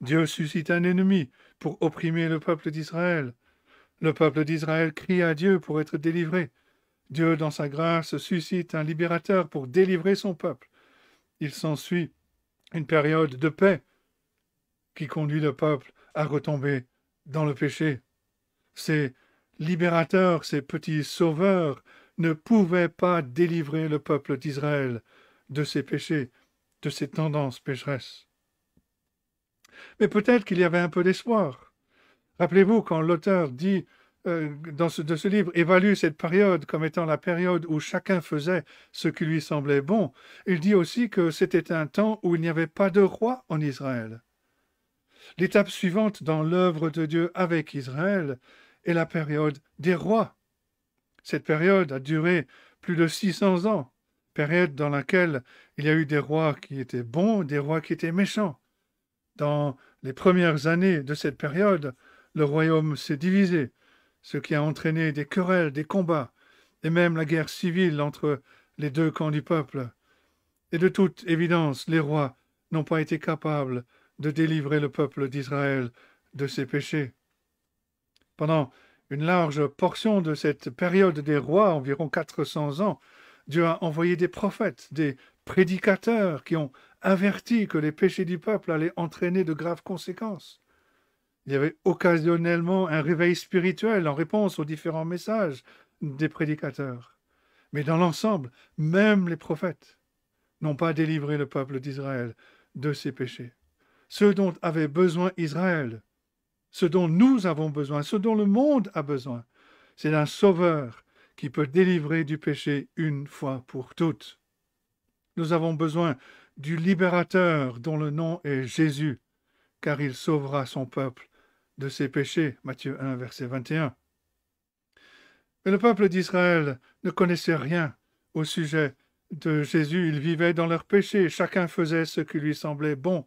Dieu suscite un ennemi pour opprimer le peuple d'Israël. Le peuple d'Israël crie à Dieu pour être délivré. Dieu, dans sa grâce, suscite un libérateur pour délivrer son peuple. Il s'ensuit une période de paix qui conduit le peuple à retomber dans le péché. Ces libérateurs, ces petits sauveurs, ne pouvaient pas délivrer le peuple d'Israël de ses péchés, de ses tendances pécheresses. Mais peut-être qu'il y avait un peu d'espoir. Rappelez-vous quand l'auteur dit euh, dans ce, de ce livre évalue cette période comme étant la période où chacun faisait ce qui lui semblait bon, il dit aussi que c'était un temps où il n'y avait pas de roi en Israël. L'étape suivante dans l'œuvre de Dieu avec Israël est la période des rois. Cette période a duré plus de 600 ans, période dans laquelle il y a eu des rois qui étaient bons, des rois qui étaient méchants. Dans les premières années de cette période, le royaume s'est divisé, ce qui a entraîné des querelles, des combats, et même la guerre civile entre les deux camps du peuple. Et de toute évidence, les rois n'ont pas été capables de délivrer le peuple d'Israël de ses péchés. Pendant une large portion de cette période des rois, environ quatre cents ans, Dieu a envoyé des prophètes, des prédicateurs qui ont averti que les péchés du peuple allaient entraîner de graves conséquences. Il y avait occasionnellement un réveil spirituel en réponse aux différents messages des prédicateurs. Mais dans l'ensemble, même les prophètes n'ont pas délivré le peuple d'Israël de ses péchés. Ce dont avait besoin Israël, ce dont nous avons besoin, ce dont le monde a besoin, c'est d'un sauveur qui peut délivrer du péché une fois pour toutes. Nous avons besoin du libérateur dont le nom est Jésus, car il sauvera son peuple de ses péchés. Matthieu 1, verset 21. Mais le peuple d'Israël ne connaissait rien au sujet de Jésus. Il vivait dans leurs péchés. Chacun faisait ce qui lui semblait bon.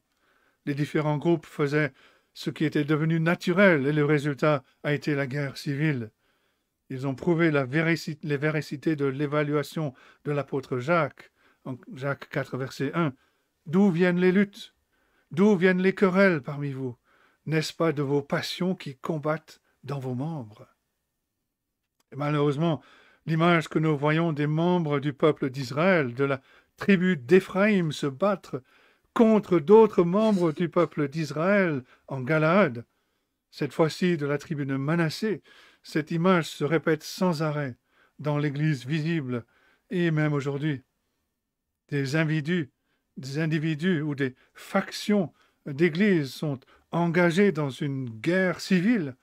Les différents groupes faisaient ce qui était devenu naturel, et le résultat a été la guerre civile. Ils ont prouvé la véracité de l'évaluation de l'apôtre Jacques, en Jacques 4, verset 1. D'où viennent les luttes? D'où viennent les querelles parmi vous? N'est-ce pas de vos passions qui combattent dans vos membres? Malheureusement, l'image que nous voyons des membres du peuple d'Israël, de la tribu d'Éphraïm, se battre contre d'autres membres du peuple d'Israël en Galaad, cette fois-ci de la tribu de cette image se répète sans arrêt dans l'Église visible et même aujourd'hui. Des individus, des individus ou des factions d'Église sont engagés dans une guerre civile,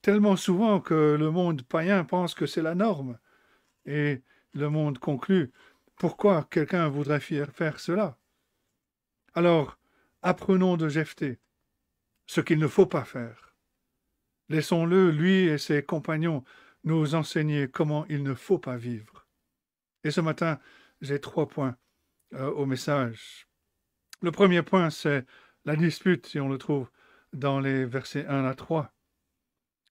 tellement souvent que le monde païen pense que c'est la norme. Et le monde conclut pourquoi quelqu'un voudrait faire cela? Alors, apprenons de Jephthé ce qu'il ne faut pas faire. Laissons-le, lui et ses compagnons, nous enseigner comment il ne faut pas vivre. Et ce matin, j'ai trois points euh, au message. Le premier point, c'est la dispute, si on le trouve dans les versets 1 à 3.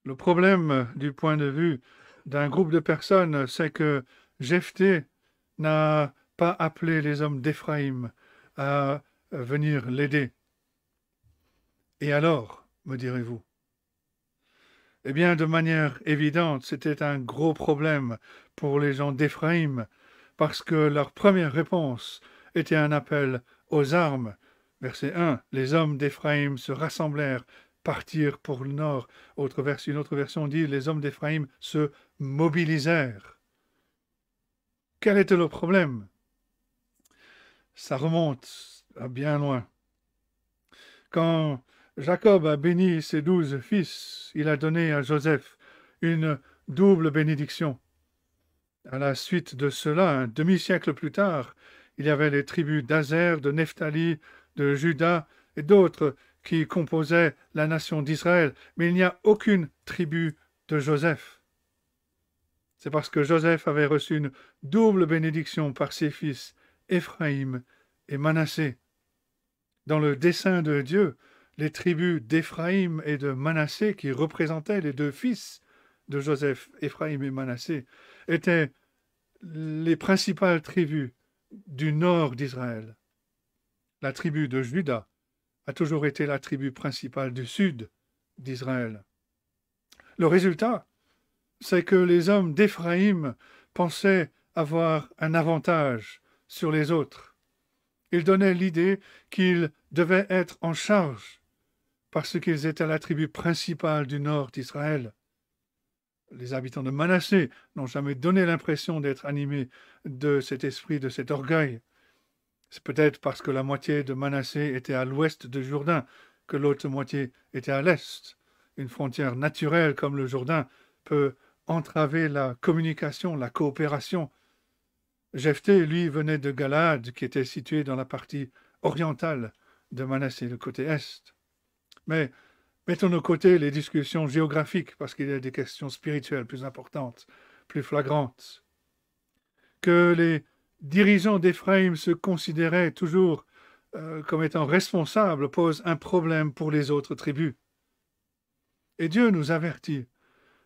Le problème du point de vue d'un groupe de personnes, c'est que Jephthé n'a pas appelé les hommes d'Éphraïm à venir l'aider. Et alors, me direz-vous? Eh bien, de manière évidente, c'était un gros problème pour les gens d'Éphraïm, parce que leur première réponse était un appel aux armes. Verset 1. Les hommes d'Éphraïm se rassemblèrent, partirent pour le nord. Autre version, une autre version dit les hommes d'Éphraïm se mobilisèrent. Quel était le problème? Ça remonte bien loin. Quand Jacob a béni ses douze fils, il a donné à Joseph une double bénédiction. À la suite de cela, un demi-siècle plus tard, il y avait les tribus d'Azer, de Nephtali, de Juda et d'autres qui composaient la nation d'Israël, mais il n'y a aucune tribu de Joseph. C'est parce que Joseph avait reçu une double bénédiction par ses fils, Éphraïm et Manassé. Dans le dessein de Dieu, les tribus d'Éphraïm et de Manassé, qui représentaient les deux fils de Joseph, Éphraïm et Manassé, étaient les principales tribus du nord d'Israël. La tribu de Juda a toujours été la tribu principale du sud d'Israël. Le résultat, c'est que les hommes d'Éphraïm pensaient avoir un avantage sur les autres. Ils donnaient l'idée qu'ils devaient être en charge parce qu'ils étaient la tribu principale du nord d'Israël. Les habitants de Manassé n'ont jamais donné l'impression d'être animés de cet esprit, de cet orgueil. C'est peut-être parce que la moitié de Manassé était à l'ouest de Jourdain que l'autre moitié était à l'est. Une frontière naturelle comme le Jourdain peut entraver la communication, la coopération. Jephthé, lui, venait de Galade, qui était situé dans la partie orientale de Manassé, le côté est. Mais mettons de côté les discussions géographiques, parce qu'il y a des questions spirituelles plus importantes, plus flagrantes. Que les dirigeants d'Éphraïm se considéraient toujours euh, comme étant responsables pose un problème pour les autres tribus. Et Dieu nous avertit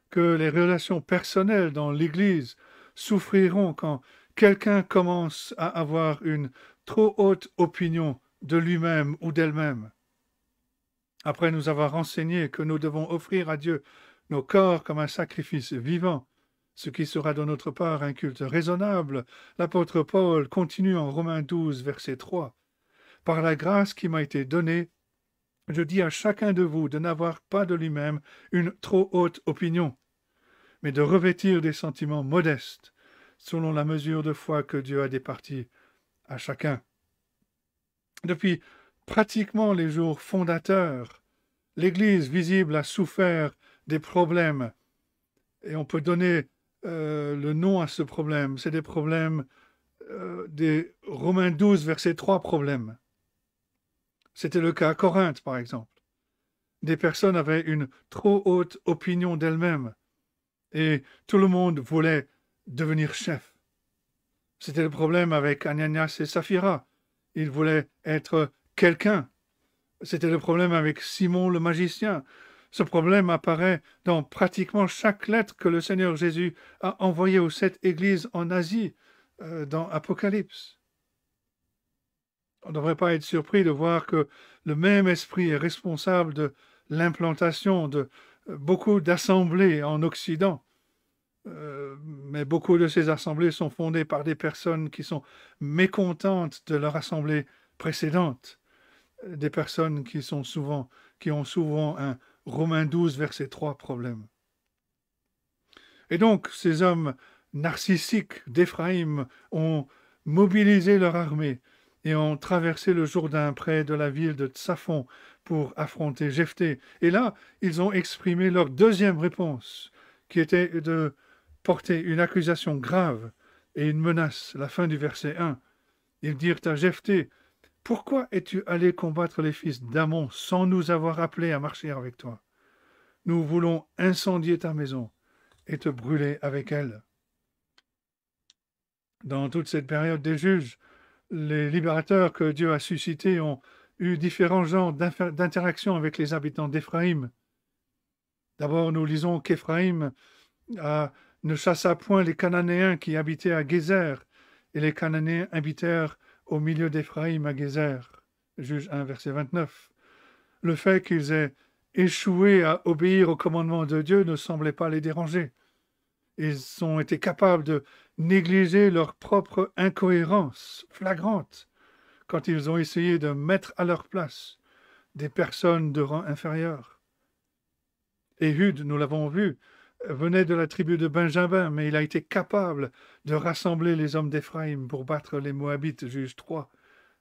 que les relations personnelles dans l'Église souffriront quand quelqu'un commence à avoir une trop haute opinion de lui-même ou d'elle-même. Après nous avoir enseigné que nous devons offrir à Dieu nos corps comme un sacrifice vivant, ce qui sera de notre part un culte raisonnable, l'apôtre Paul continue en Romains 12, verset 3. Par la grâce qui m'a été donnée, je dis à chacun de vous de n'avoir pas de lui-même une trop haute opinion, mais de revêtir des sentiments modestes, selon la mesure de foi que Dieu a départie à chacun. Depuis pratiquement les jours fondateurs, l'Église visible a souffert des problèmes, et on peut donner euh, le nom à ce problème. C'est des problèmes euh, des Romains 12, verset 3 problèmes. C'était le cas à Corinthe, par exemple. Des personnes avaient une trop haute opinion d'elles-mêmes et tout le monde voulait devenir chef. C'était le problème avec Ananias et Saphira. Ils voulaient être quelqu'un. C'était le problème avec Simon le magicien. Ce problème apparaît dans pratiquement chaque lettre que le Seigneur Jésus a envoyée aux sept églises en Asie, euh, dans Apocalypse. On ne devrait pas être surpris de voir que le même esprit est responsable de l'implantation de euh, beaucoup d'assemblées en Occident. Euh, mais beaucoup de ces assemblées sont fondées par des personnes qui sont mécontentes de leur assemblée précédente, des personnes qui sont souvent, qui ont souvent un Romains 12, verset 3, problème. Et donc, ces hommes narcissiques d'Éphraïm ont mobilisé leur armée et ont traversé le Jourdain près de la ville de Tsaphon pour affronter Jephthé. Et là, ils ont exprimé leur deuxième réponse, qui était de porter une accusation grave et une menace. La fin du verset 1. Ils dirent à Jephthé pourquoi es-tu allé combattre les fils d'Amon sans nous avoir appelés à marcher avec toi? Nous voulons incendier ta maison et te brûler avec elle. Dans toute cette période des juges, les libérateurs que Dieu a suscités ont eu différents genres d'interactions avec les habitants d'Éphraïm. D'abord, nous lisons qu'Éphraïm ne chassa point les Cananéens qui habitaient à Gézer, et les Cananéens habitèrent au milieu d'Éphraïm à Gézer. Juge 1, verset 29. Le fait qu'ils aient échoué à obéir au commandement de Dieu ne semblait pas les déranger. Ils ont été capables de négliger leur propre incohérence flagrante quand ils ont essayé de mettre à leur place des personnes de rang inférieur. Éhud, nous l'avons vu, venait de la tribu de Benjamin, mais il a été capable de rassembler les hommes d'Éphraïm pour battre les Moabites, juge 3,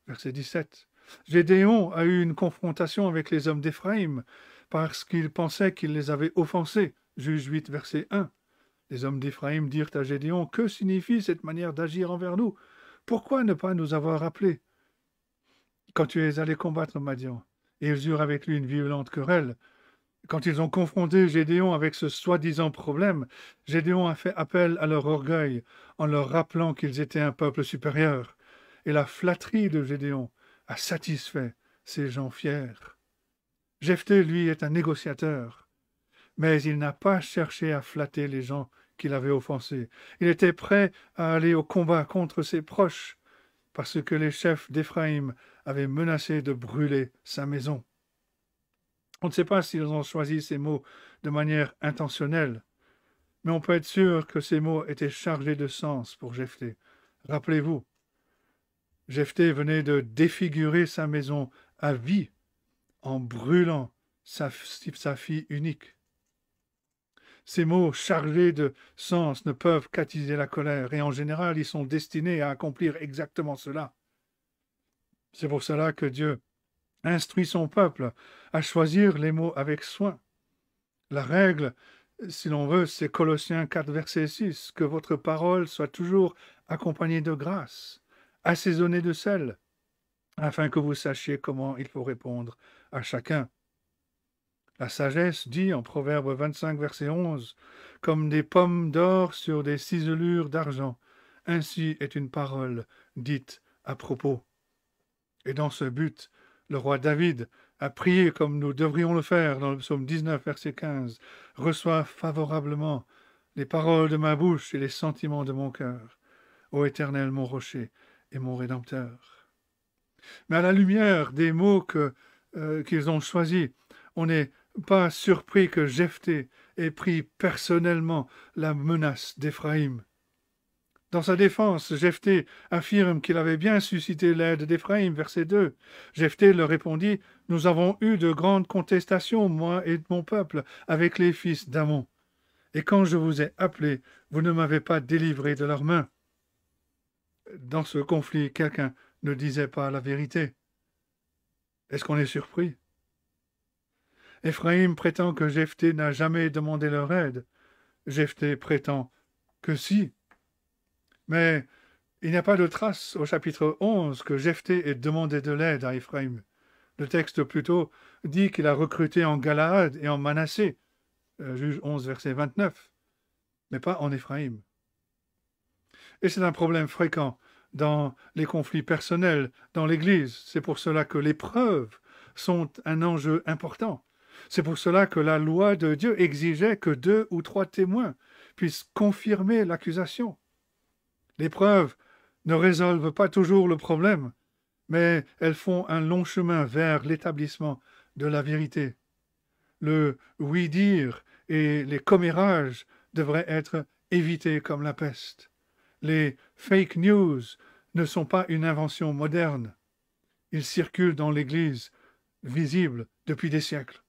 verset 17. Gédéon a eu une confrontation avec les hommes d'Éphraïm parce qu'il pensait qu'il les avait offensés, juge 8, verset 1. Les hommes d'Éphraïm dirent à Gédéon Que signifie cette manière d'agir envers nous? Pourquoi ne pas nous avoir appelés Quand tu es allé combattre Madian, et ils eurent avec lui une violente querelle, quand ils ont confronté Gédéon avec ce soi-disant problème, Gédéon a fait appel à leur orgueil en leur rappelant qu'ils étaient un peuple supérieur. Et la flatterie de Gédéon a satisfait ces gens fiers. Jephthé, lui, est un négociateur, mais il n'a pas cherché à flatter les gens qu'il avait offensés. Il était prêt à aller au combat contre ses proches, parce que les chefs d'Éphraïm avaient menacé de brûler sa maison. On ne sait pas s'ils ont choisi ces mots de manière intentionnelle, mais on peut être sûr que ces mots étaient chargés de sens pour Jephthé. Rappelez-vous, Jephthé venait de défigurer sa maison à vie en brûlant sa, sa fille unique. Ces mots chargés de sens ne peuvent qu'attiser la colère, et en général ils sont destinés à accomplir exactement cela. C'est pour cela que Dieu instruit son peuple à choisir les mots avec soin. La règle, si l'on veut, c'est Colossiens 4, verset 6, que votre parole soit toujours accompagnée de grâce, assaisonnée de sel, afin que vous sachiez comment il faut répondre à chacun. La sagesse dit en Proverbe 25, verset 11, comme des pommes d'or sur des ciselures d'argent, ainsi est une parole dite à propos. Et dans ce but, le roi David a prié comme nous devrions le faire dans le psaume 19, verset 15. Reçois favorablement les paroles de ma bouche et les sentiments de mon cœur. Ô Éternel, mon rocher et mon rédempteur. Mais à la lumière des mots euh, qu'ils ont choisis, on n'est pas surpris que Jephthé ait pris personnellement la menace d'Éphraïm. Dans sa défense, Jephthé affirme qu'il avait bien suscité l'aide d'Éphraïm, verset 2. Jephthé leur répondit Nous avons eu de grandes contestations, moi et mon peuple, avec les fils d'Amon. Et quand je vous ai appelés, vous ne m'avez pas délivré de leurs mains. Dans ce conflit, quelqu'un ne disait pas la vérité. Est-ce qu'on est surpris? Éphraïm prétend que Jephthé n'a jamais demandé leur aide. Jephthé prétend que si. Mais il n'y a pas de trace au chapitre 11 que Jephthé ait demandé de l'aide à Ephraim. Le texte plutôt dit qu'il a recruté en Galaad et en Manassé, euh, juge 11, verset 29, mais pas en Ephraim. Et c'est un problème fréquent dans les conflits personnels dans l'Église. C'est pour cela que les preuves sont un enjeu important. C'est pour cela que la loi de Dieu exigeait que deux ou trois témoins puissent confirmer l'accusation. Les preuves ne résolvent pas toujours le problème, mais elles font un long chemin vers l'établissement de la vérité. Le oui-dire et les commérages devraient être évités comme la peste. Les fake news ne sont pas une invention moderne. Ils circulent dans l'Église, visibles depuis des siècles.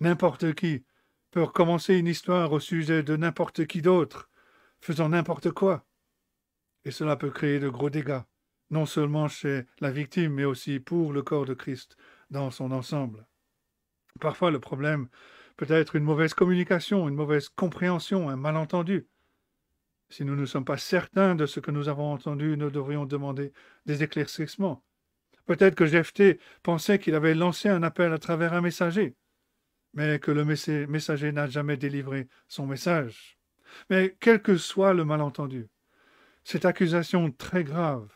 N'importe qui peut commencer une histoire au sujet de n'importe qui d'autre, faisant n'importe quoi et cela peut créer de gros dégâts, non seulement chez la victime, mais aussi pour le corps de Christ dans son ensemble. Parfois, le problème peut être une mauvaise communication, une mauvaise compréhension, un malentendu. Si nous ne sommes pas certains de ce que nous avons entendu, nous devrions demander des éclaircissements. Peut-être que Jephthé pensait qu'il avait lancé un appel à travers un messager, mais que le messager n'a jamais délivré son message. Mais quel que soit le malentendu, cette accusation très grave,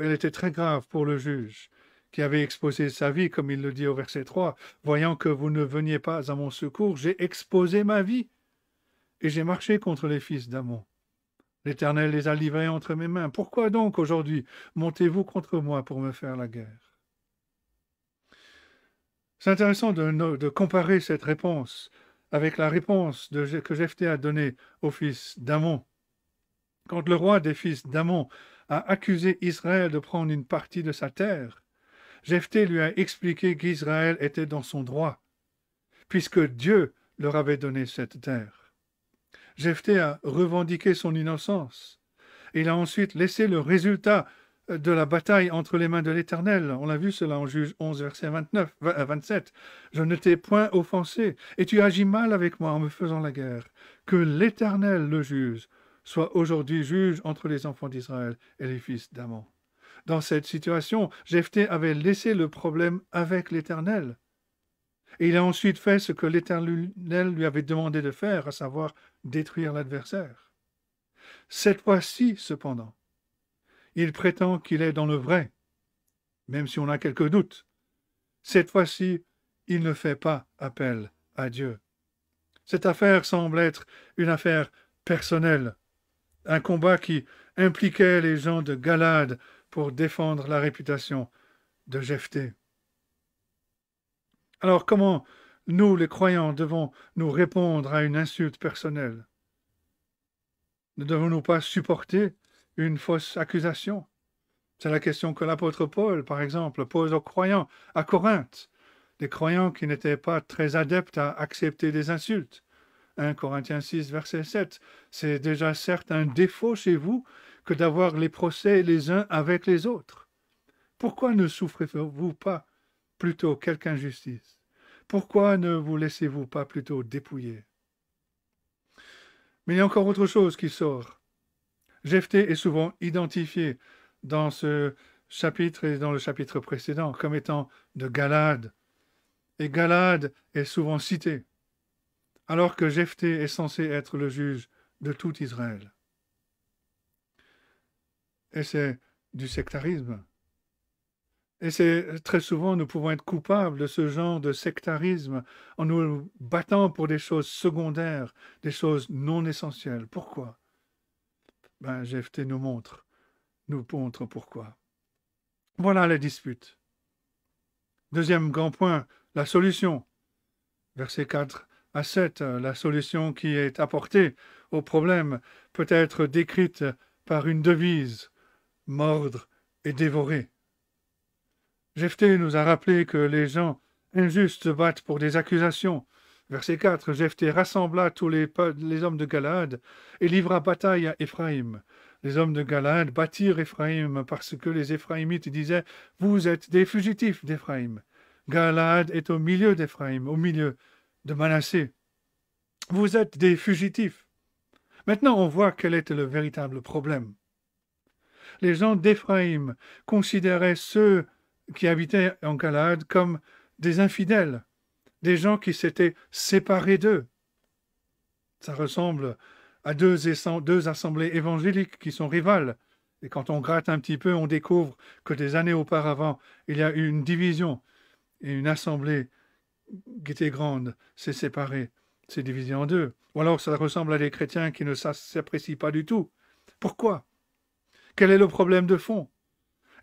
elle était très grave pour le juge, qui avait exposé sa vie, comme il le dit au verset 3, Voyant que vous ne veniez pas à mon secours, j'ai exposé ma vie, et j'ai marché contre les fils d'Amon. L'Éternel les a livrés entre mes mains. Pourquoi donc aujourd'hui montez-vous contre moi pour me faire la guerre? C'est intéressant de, comparer cette réponse avec la réponse que Jephthé a donnée au fils d'Amon. Quand le roi des fils d'Amon a accusé Israël de prendre une partie de sa terre, Jephthé lui a expliqué qu'Israël était dans son droit, puisque Dieu leur avait donné cette terre. Jephthé a revendiqué son innocence. Il a ensuite laissé le résultat de la bataille entre les mains de l'Éternel. On l'a vu cela en Juge 11, verset 29, 27. Je ne t'ai point offensé, et tu agis mal avec moi en me faisant la guerre. Que l'Éternel, le juge, soit aujourd'hui juge entre les enfants d'Israël et les fils d'Amon. Dans cette situation, Jephthé avait laissé le problème avec l'Éternel. Et il a ensuite fait ce que l'Éternel lui avait demandé de faire, à savoir détruire l'adversaire. Cette fois-ci, cependant, il prétend qu'il est dans le vrai, même si on a quelques doutes. Cette fois-ci, il ne fait pas appel à Dieu. Cette affaire semble être une affaire personnelle, un combat qui impliquait les gens de Galade pour défendre la réputation de Jephthé. Alors comment nous, les croyants, devons nous répondre à une insulte personnelle? Ne devons-nous pas supporter une fausse accusation? C'est la question que l'apôtre Paul, par exemple, pose aux croyants à Corinthe, des croyants qui n'étaient pas très adeptes à accepter des insultes. 1 Corinthiens 6, verset 7. C'est déjà certes un défaut chez vous que d'avoir les procès les uns avec les autres. Pourquoi ne souffrez-vous pas plutôt quelque injustice? Pourquoi ne vous laissez-vous pas plutôt dépouiller? Mais il y a encore autre chose qui sort. Jephthé est souvent identifié dans ce chapitre et dans le chapitre précédent comme étant de Galade. Et Galade est souvent cité alors que Jephthé est censé être le juge de tout Israël. Et c'est du sectarisme. Et c'est très souvent nous pouvons être coupables de ce genre de sectarisme en nous battant pour des choses secondaires, des choses non essentielles. Pourquoi? Ben, Jephthé nous montre, nous montre pourquoi. Voilà la dispute. Deuxième grand point, la solution. Verset 4 à 7, la solution qui est apportée au problème peut être décrite par une devise mordre et dévorer. Jephthé nous a rappelé que les gens injustes battent pour des accusations. Verset 4, Jephthé rassembla tous les, les hommes de Galade et livra bataille à Éphraïm. Les hommes de Galade battirent Éphraïm parce que les Éphraïmites disaient Vous êtes des fugitifs d'Éphraïm. Galade est au milieu d'Éphraïm, au milieu de Manassé. Vous êtes des fugitifs. Maintenant, on voit quel était le véritable problème. Les gens d'Éphraïm considéraient ceux qui habitaient en Galade comme des infidèles, des gens qui s'étaient séparés d'eux. Ça ressemble à deux assemblées évangéliques qui sont rivales. Et quand on gratte un petit peu, on découvre que des années auparavant, il y a eu une division et une assemblée était grande s'est séparée, s'est divisée en deux. Ou alors ça ressemble à des chrétiens qui ne s'apprécient pas du tout. Pourquoi? Quel est le problème de fond?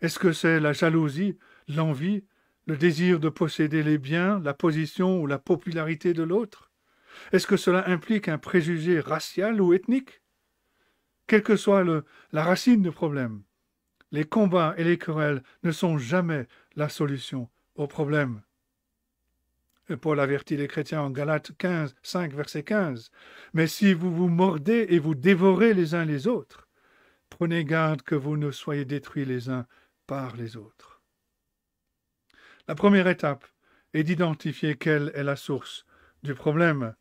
Est-ce que c'est la jalousie, l'envie, le désir de posséder les biens, la position ou la popularité de l'autre? Est-ce que cela implique un préjugé racial ou ethnique? Quelle que soit la racine du problème, les combats et les querelles ne sont jamais la solution au problème. Paul avertit les chrétiens en Galates 15, 5, verset 15. Mais si vous vous mordez et vous dévorez les uns les autres, prenez garde que vous ne soyez détruits les uns par les autres. La première étape est d'identifier quelle est la source du problème.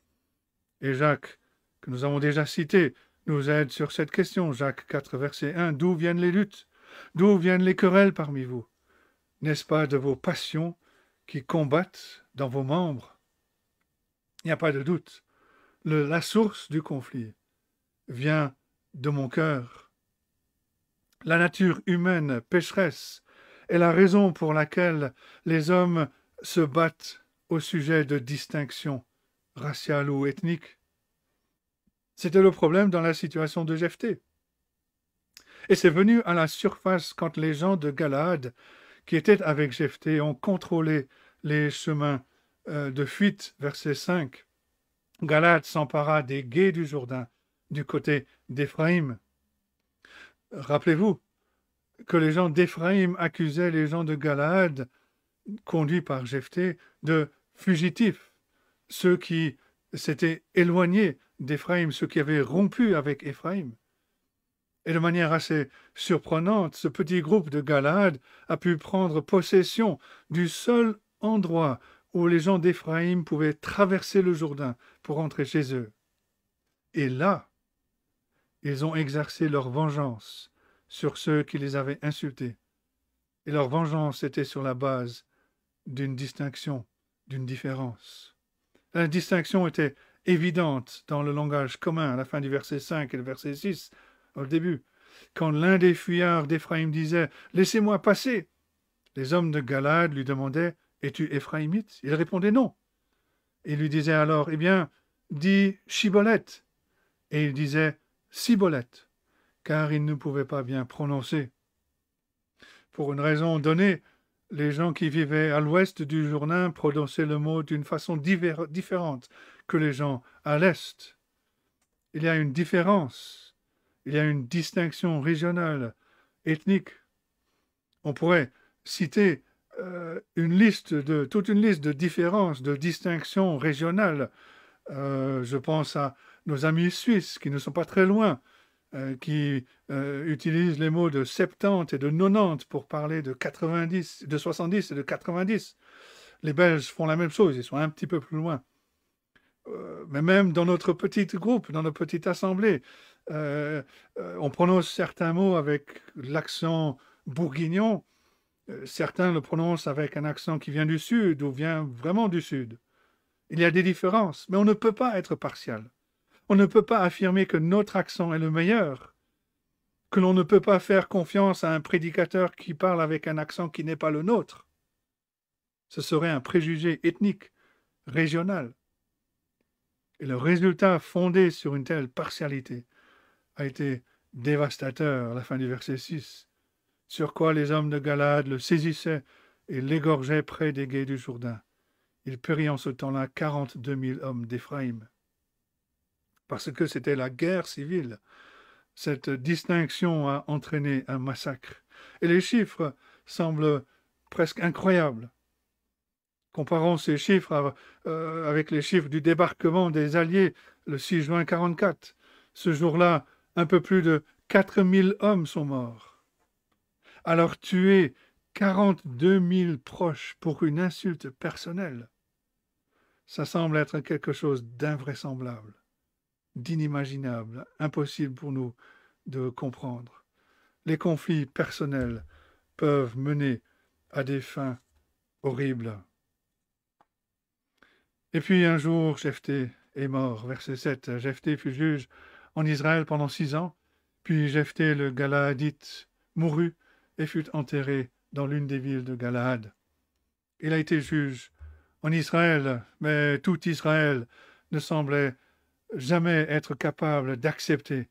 Et Jacques, que nous avons déjà cité, nous aide sur cette question. Jacques 4, verset 1. D'où viennent les luttes? D'où viennent les querelles parmi vous? N'est-ce pas de vos passions qui combattent dans vos membres. Il n'y a pas de doute. la source du conflit vient de mon cœur. La nature humaine pécheresse est la raison pour laquelle les hommes se battent au sujet de distinctions raciales ou ethniques. C'était le problème dans la situation de Jephthé. Et c'est venu à la surface quand les gens de Galade, qui étaient avec Jephthé, ont contrôlé les chemins de fuite, verset 5. Galade s'empara des guets du Jourdain, du côté d'Éphraïm. Rappelez-vous que les gens d'Éphraïm accusaient les gens de Galade, conduits par Jephthé, de fugitifs, ceux qui s'étaient éloignés d'Éphraïm, ceux qui avaient rompu avec Éphraïm. Et de manière assez surprenante, ce petit groupe de Galades a pu prendre possession du seul endroit où les gens d'Éphraïm pouvaient traverser le Jourdain pour rentrer chez eux. Et là, ils ont exercé leur vengeance sur ceux qui les avaient insultés. Et leur vengeance était sur la base d'une distinction, d'une différence. La distinction était évidente dans le langage commun à la fin du verset 5 et le verset 6 au début. Quand l'un des fuyards d'Éphraïm disait Laissez-moi passer, les hommes de Galade lui demandaient Es-tu Éphraïmite? Il répondait non. Il lui disait alors Eh bien, dis Chibolette. Et il disait Cibolette, car il ne pouvait pas bien prononcer. Pour une raison donnée, les gens qui vivaient à l'ouest du Jourdain prononçaient le mot d'une façon différente que les gens à l'est. Il y a une différence, il y a une distinction régionale, ethnique. On pourrait citer euh, une liste de toute une liste de différences, de distinctions régionales. Euh, je pense à nos amis suisses qui ne sont pas très loin, euh, qui utilisent les mots de 70 et de 90 pour parler de 90, de 70 et de 90. Les Belges font la même chose, ils sont un petit peu plus loin. mais même dans notre petit groupe, dans notre petite assemblée, on prononce certains mots avec l'accent bourguignon, certains le prononcent avec un accent qui vient du sud ou vient vraiment du sud. Il y a des différences, mais on ne peut pas être partial. On ne peut pas affirmer que notre accent est le meilleur, que l'on ne peut pas faire confiance à un prédicateur qui parle avec un accent qui n'est pas le nôtre. Ce serait un préjugé ethnique, régional. Et le résultat fondé sur une telle partialité a été dévastateur à la fin du verset 6 sur quoi les hommes de Galade le saisissaient et l'égorgeaient près des guets du Jourdain. Il périt en ce temps-là quarante-deux mille hommes d'Éphraïm. Parce que c'était la guerre civile, cette distinction a entraîné un massacre. Et les chiffres semblent presque incroyables. Comparons ces chiffres euh, avec les chiffres du débarquement des Alliés le 6 juin 44. Ce jour-là, un peu plus de quatre mille hommes sont morts. Alors tuer quarante-deux mille proches pour une insulte personnelle, ça semble être quelque chose d'invraisemblable, d'inimaginable, impossible pour nous de comprendre. Les conflits personnels peuvent mener à des fins horribles. Et puis un jour, Jephthé est mort. Verset 7. Jephthé fut juge en Israël pendant six ans. Puis Jephthé le Galaadite mourut et fut enterré dans l'une des villes de Galaad. Il a été juge en Israël, mais tout Israël ne semblait jamais être capable d'accepter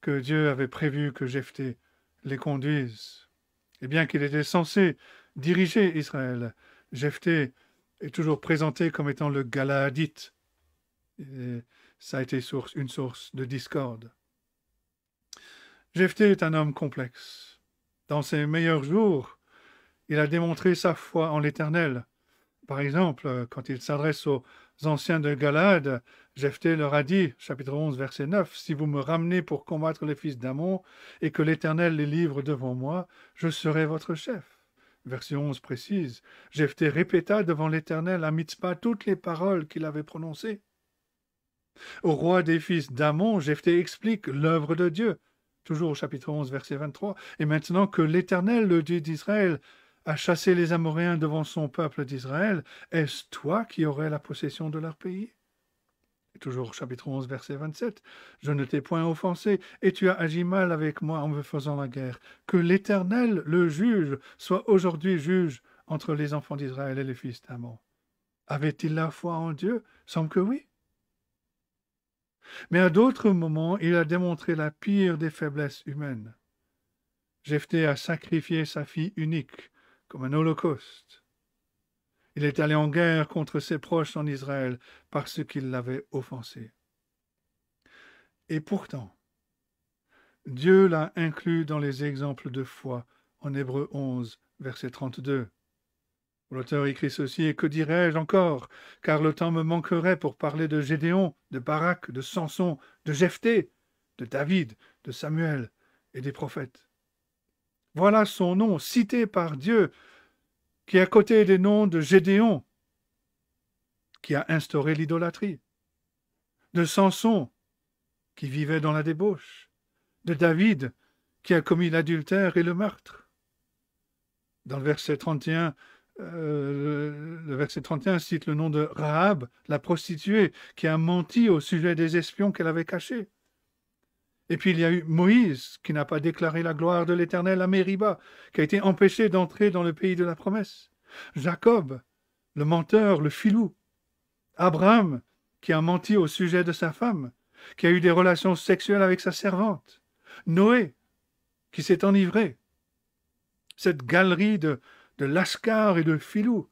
que Dieu avait prévu que Jephthé les conduise. Et bien qu'il était censé diriger Israël, Jephthé est toujours présenté comme étant le Galaadite. Et ça a été une source de discorde. Jephthé est un homme complexe. Dans ses meilleurs jours, il a démontré sa foi en l'Éternel. Par exemple, quand il s'adresse aux anciens de Galade, Jephthé leur a dit, chapitre 11, verset 9, Si vous me ramenez pour combattre les fils d'Amon, et que l'Éternel les livre devant moi, je serai votre chef. Verset 11 précise, Jephthé répéta devant l'Éternel à Mitzpah toutes les paroles qu'il avait prononcées. Au roi des fils d'Amon, Jephthé explique l'œuvre de Dieu, toujours au chapitre 11, verset 23, et maintenant que l'Éternel, le Dieu d'Israël, a chassé les Amoréens devant son peuple d'Israël, est-ce toi qui aurais la possession de leur pays? Toujours chapitre 11, verset 27, Je ne t'ai point offensé, et tu as agi mal avec moi en me faisant la guerre. Que l'Éternel, le juge, soit aujourd'hui juge entre les enfants d'Israël et les fils d'Amon. Avait-il la foi en Dieu? Semble que oui. Mais à d'autres moments, il a démontré la pire des faiblesses humaines. Jephthé a sacrifié sa fille unique comme un holocauste. Il est allé en guerre contre ses proches en Israël parce qu'il l'avait offensé. Et pourtant, Dieu l'a inclus dans les exemples de foi en Hébreu 11, verset 32. L'auteur écrit ceci, et que dirais-je encore, car le temps me manquerait pour parler de Gédéon, de Barak, de Samson, de Jephthé, de David, de Samuel et des prophètes. Voilà son nom cité par Dieu, qui est à côté des noms de Gédéon, qui a instauré l'idolâtrie, de Samson, qui vivait dans la débauche, de David, qui a commis l'adultère et le meurtre. Dans le verset 31, euh, le verset 31 cite le nom de Rahab, la prostituée, qui a menti au sujet des espions qu'elle avait cachés. Et puis il y a eu Moïse, qui n'a pas déclaré la gloire de l'Éternel à Mériba, qui a été empêché d'entrer dans le pays de la promesse. Jacob, le menteur, le filou. Abraham, qui a menti au sujet de sa femme, qui a eu des relations sexuelles avec sa servante. Noé, qui s'est enivré. Cette galerie de de Lascar et de Filou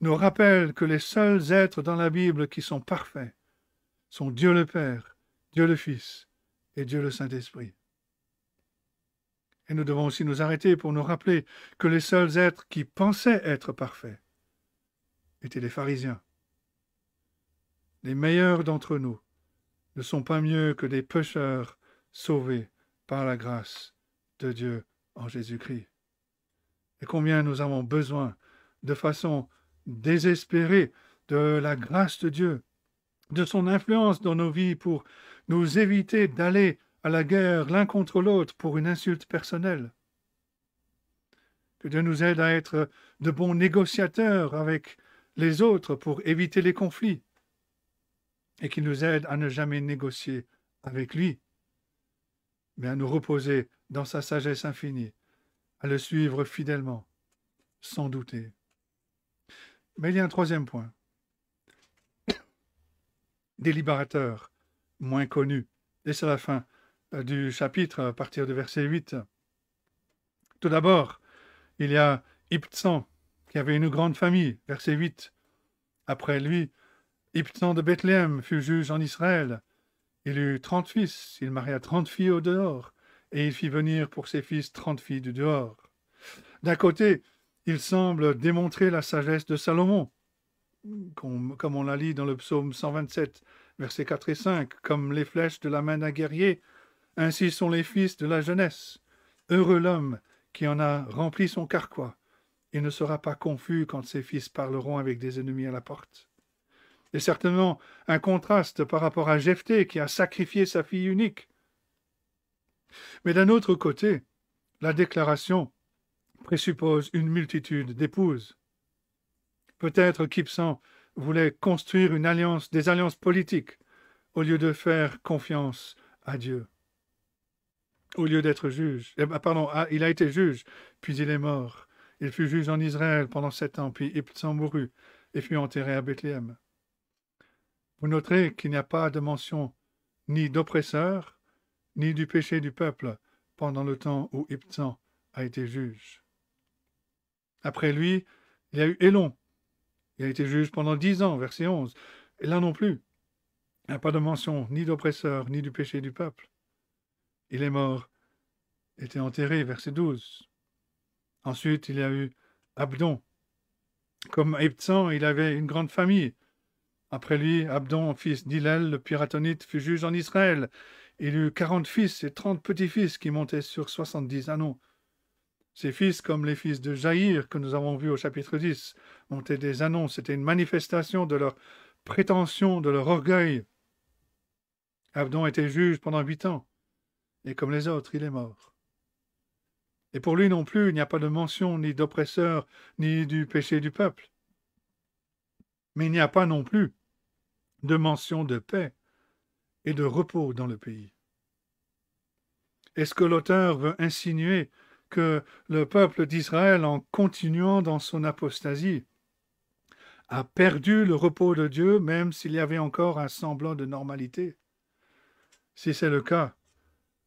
nous rappellent que les seuls êtres dans la Bible qui sont parfaits sont Dieu le Père, Dieu le Fils et Dieu le Saint-Esprit. Et nous devons aussi nous arrêter pour nous rappeler que les seuls êtres qui pensaient être parfaits étaient les pharisiens. Les meilleurs d'entre nous ne sont pas mieux que des pécheurs sauvés par la grâce de Dieu en Jésus-Christ et combien nous avons besoin de façon désespérée de la grâce de Dieu, de son influence dans nos vies pour nous éviter d'aller à la guerre l'un contre l'autre pour une insulte personnelle. Que Dieu nous aide à être de bons négociateurs avec les autres pour éviter les conflits et qu'il nous aide à ne jamais négocier avec lui, mais à nous reposer dans sa sagesse infinie à le suivre fidèlement, sans douter. Mais il y a un troisième point. *coughs* Des libérateurs moins connus. Et c'est la fin euh, du chapitre à partir du verset 8. Tout d'abord, il y a Ibtsan, qui avait une grande famille, verset 8. Après lui, Ibtsan de Bethléem fut juge en Israël. Il eut trente fils, il maria trente filles au dehors et il fit venir pour ses fils trente filles du dehors. D'un côté, il semble démontrer la sagesse de Salomon, comme, on l'a lu dans le psaume 127, versets 4 et 5, comme les flèches de la main d'un guerrier, ainsi sont les fils de la jeunesse. Heureux l'homme qui en a rempli son carquois. Il ne sera pas confus quand ses fils parleront avec des ennemis à la porte. Et certainement un contraste par rapport à Jephthé qui a sacrifié sa fille unique mais d'un autre côté, la déclaration présuppose une multitude d'épouses. Peut-être qu'Ibsen voulait construire une alliance, des alliances politiques, au lieu de faire confiance à Dieu. Au lieu d'être juge. Eh ben, pardon, ah, il a été juge, puis il est mort. Il fut juge en Israël pendant sept ans, puis Ibsen mourut et fut enterré à Bethléem. Vous noterez qu'il n'y a pas de mention ni d'oppresseur, ni du péché du peuple pendant le temps où Ibtsan a été juge. Après lui, il y a eu Élon. Il a été juge pendant dix ans, verset 11. Et là non plus, il n'y a pas de mention ni d'oppresseur, ni du péché du peuple. Il est mort, était enterré, verset 12. Ensuite, il y a eu Abdon. Comme Ibtsan, il avait une grande famille. Après lui, Abdon, fils d'Hillel, le piratonite, fut juge en Israël. Il eut quarante fils et trente petits-fils qui montaient sur soixante-dix anneaux. Ces fils, comme les fils de Jaïr que nous avons vus au chapitre 10, montaient des anneaux. C'était une manifestation de leur prétention, de leur orgueil. Abdon était juge pendant huit ans, et comme les autres, il est mort. Et pour lui non plus, il n'y a pas de mention ni d'oppresseur, ni du péché du peuple. Mais il n'y a pas non plus de mention de paix et de repos dans le pays. Est-ce que l'auteur veut insinuer que le peuple d'Israël, en continuant dans son apostasie, a perdu le repos de Dieu même s'il y avait encore un semblant de normalité? Si c'est le cas,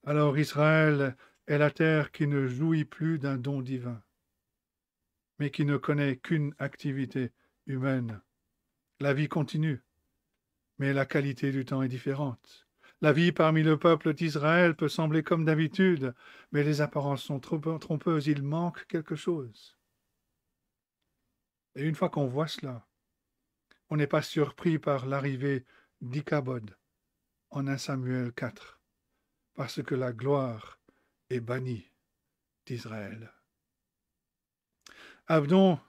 alors Israël est la terre qui ne jouit plus d'un don divin, mais qui ne connaît qu'une activité humaine. La vie continue, mais la qualité du temps est différente. La vie parmi le peuple d'Israël peut sembler comme d'habitude, mais les apparences sont trompeuses, il manque quelque chose. Et une fois qu'on voit cela, on n'est pas surpris par l'arrivée d'Icabod en 1 Samuel 4, parce que la gloire est banni d'Israël. Abdon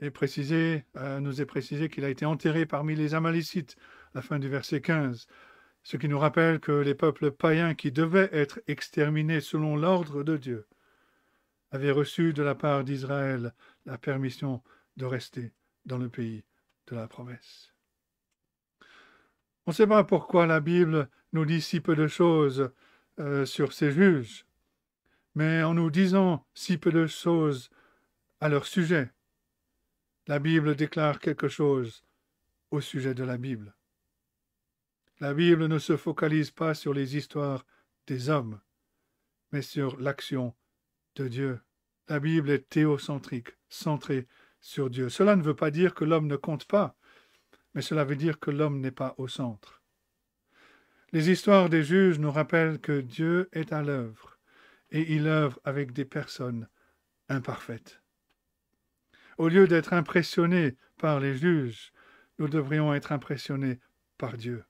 est précisé, euh, nous est précisé qu'il a été enterré parmi les Amalécites, la fin du verset 15, ce qui nous rappelle que les peuples païens qui devaient être exterminés selon l'ordre de Dieu avaient reçu de la part d'Israël la permission de rester dans le pays de la promesse. On ne sait pas pourquoi la Bible nous dit si peu de choses euh, sur ces juges, mais en nous disant si peu de choses à leur sujet, la Bible déclare quelque chose au sujet de la Bible. La Bible ne se focalise pas sur les histoires des hommes, mais sur l'action de Dieu. La Bible est théocentrique, centrée sur Dieu. Cela ne veut pas dire que l'homme ne compte pas, mais cela veut dire que l'homme n'est pas au centre. Les histoires des juges nous rappellent que Dieu est à l'œuvre, et il œuvre avec des personnes imparfaites. Au lieu d'être impressionnés par les juges, nous devrions être impressionnés par Dieu.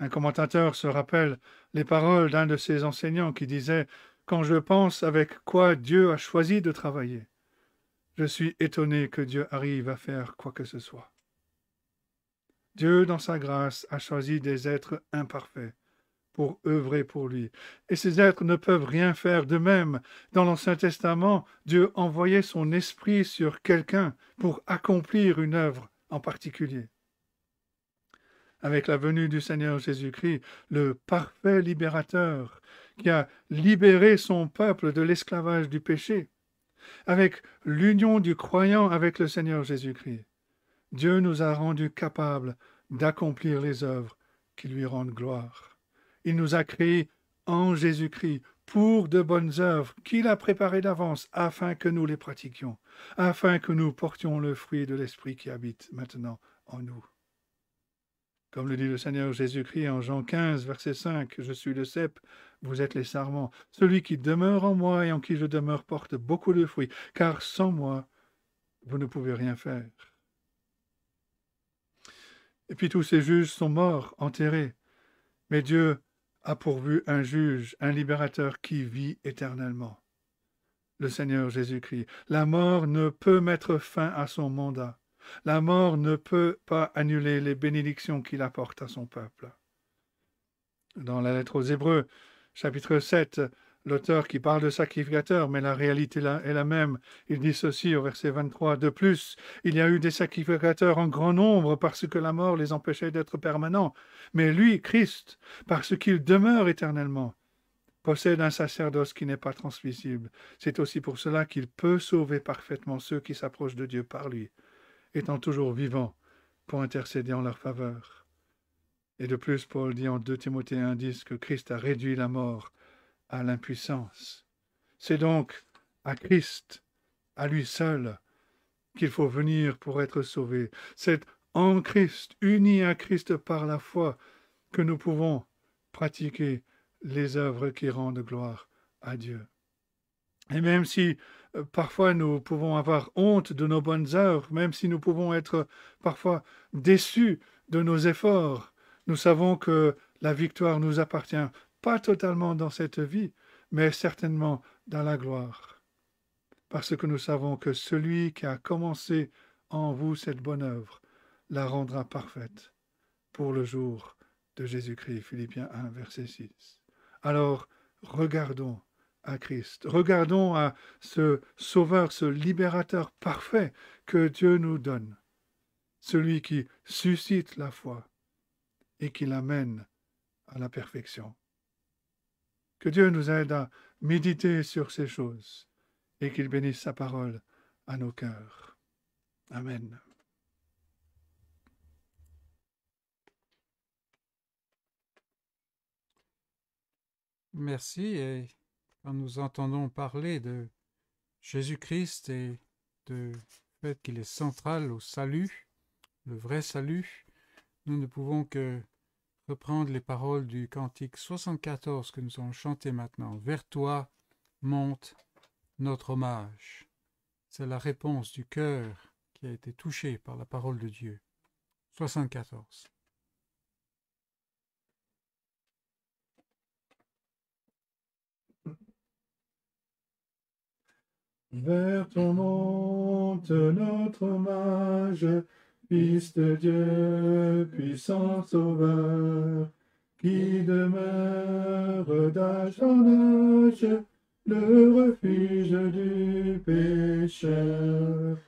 Un commentateur se rappelle les paroles d'un de ses enseignants qui disait Quand je pense avec quoi Dieu a choisi de travailler, je suis étonné que Dieu arrive à faire quoi que ce soit. Dieu, dans sa grâce, a choisi des êtres imparfaits pour œuvrer pour lui. Et ces êtres ne peuvent rien faire de même. Dans l'Ancien Testament, Dieu envoyait son esprit sur quelqu'un pour accomplir une œuvre en particulier. Avec la venue du Seigneur Jésus-Christ, le parfait libérateur, qui a libéré son peuple de l'esclavage du péché, avec l'union du croyant avec le Seigneur Jésus-Christ, Dieu nous a rendus capables d'accomplir les œuvres qui lui rendent gloire. Il nous a créés en Jésus-Christ pour de bonnes œuvres qu'il a préparées d'avance afin que nous les pratiquions, afin que nous portions le fruit de l'Esprit qui habite maintenant en nous. Comme le dit le Seigneur Jésus-Christ en Jean 15, verset 5, Je suis le cep, vous êtes les sarments. Celui qui demeure en moi et en qui je demeure porte beaucoup de fruits, car sans moi, vous ne pouvez rien faire. Et puis tous ces juges sont morts, enterrés. Mais Dieu a pourvu un juge, un libérateur qui vit éternellement. Le Seigneur Jésus-Christ. La mort ne peut mettre fin à son mandat. La mort ne peut pas annuler les bénédictions qu'il apporte à son peuple. Dans la lettre aux Hébreux, chapitre 7, l'auteur qui parle de sacrificateur, mais la réalité est la même. Il dit ceci au verset 23. De plus, il y a eu des sacrificateurs en grand nombre parce que la mort les empêchait d'être permanents. Mais lui, Christ, parce qu'il demeure éternellement, possède un sacerdoce qui n'est pas transmissible. C'est aussi pour cela qu'il peut sauver parfaitement ceux qui s'approchent de Dieu par lui, étant toujours vivant pour intercéder en leur faveur. Et de plus, Paul dit en 2 Timothée 1.10 que Christ a réduit la mort à l'impuissance. C'est donc à Christ, à lui seul, qu'il faut venir pour être sauvé. C'est en Christ, unis à Christ par la foi, que nous pouvons pratiquer les œuvres qui rendent gloire à Dieu. Et même si parfois nous pouvons avoir honte de nos bonnes œuvres, même si nous pouvons être parfois déçus de nos efforts, nous savons que la victoire nous appartient pas totalement dans cette vie, mais certainement dans la gloire. Parce que nous savons que celui qui a commencé en vous cette bonne œuvre la rendra parfaite pour le jour de Jésus-Christ. Philippiens 1, verset 6. Alors, regardons à Christ, regardons à ce Sauveur, ce libérateur parfait que Dieu nous donne, celui qui suscite la foi et qui l'amène à la perfection. Que Dieu nous aide à méditer sur ces choses et qu'il bénisse sa parole à nos cœurs. Amen. Merci. Et quand nous entendons parler de Jésus-Christ et de fait qu'il est central au salut, le vrai salut, nous ne pouvons que reprendre les paroles du cantique 74 que nous allons chanter maintenant. Vers toi monte notre hommage. C'est la réponse du cœur qui a été touché par la parole de Dieu. 74. Vers ton monte notre hommage, Fils de Dieu, puissant sauveur, qui demeure d'âge en âge, le refuge du pécheur.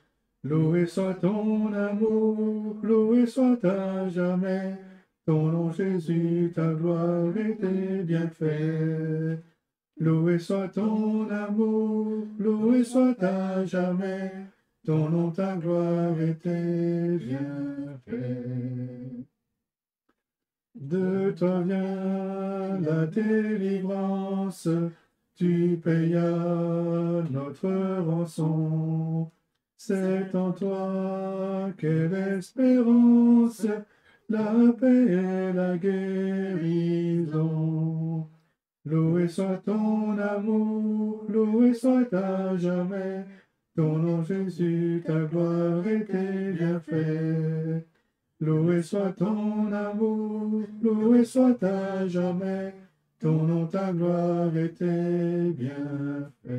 Loué soit ton amour, loué soit à jamais, ton nom Jésus, ta gloire et tes bienfaits. Loué soit ton amour, loué soit à jamais, ton nom, ta gloire et tes bienfaits. De toi vient la délivrance, tu payas notre rançon. C'est en toi qu'est l'espérance, la paix et la guérison. Loué soit ton amour, loué soit à jamais, ton nom Jésus, ta gloire et tes bienfaits. Loué soit ton amour, loué soit à jamais, ton nom, ta gloire et tes bienfaits.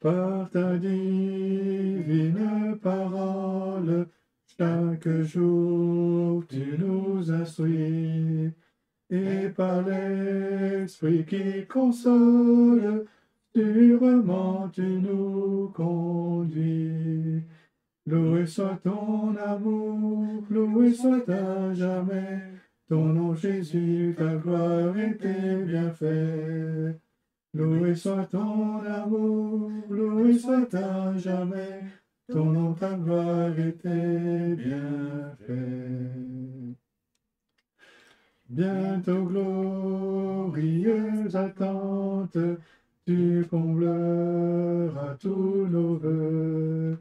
Par ta divine parole, chaque jour tu nous instruis, et par l'Esprit qui console, sûrement tu nous conduis. Loué soit ton amour, loué soit à jamais, ton nom Jésus, ta gloire et tes bienfaits. Loué soit ton amour, loué soit à jamais, ton nom, ta gloire et tes bienfaits. Bientôt glorieuse attente, tu combleras tous nos voeux.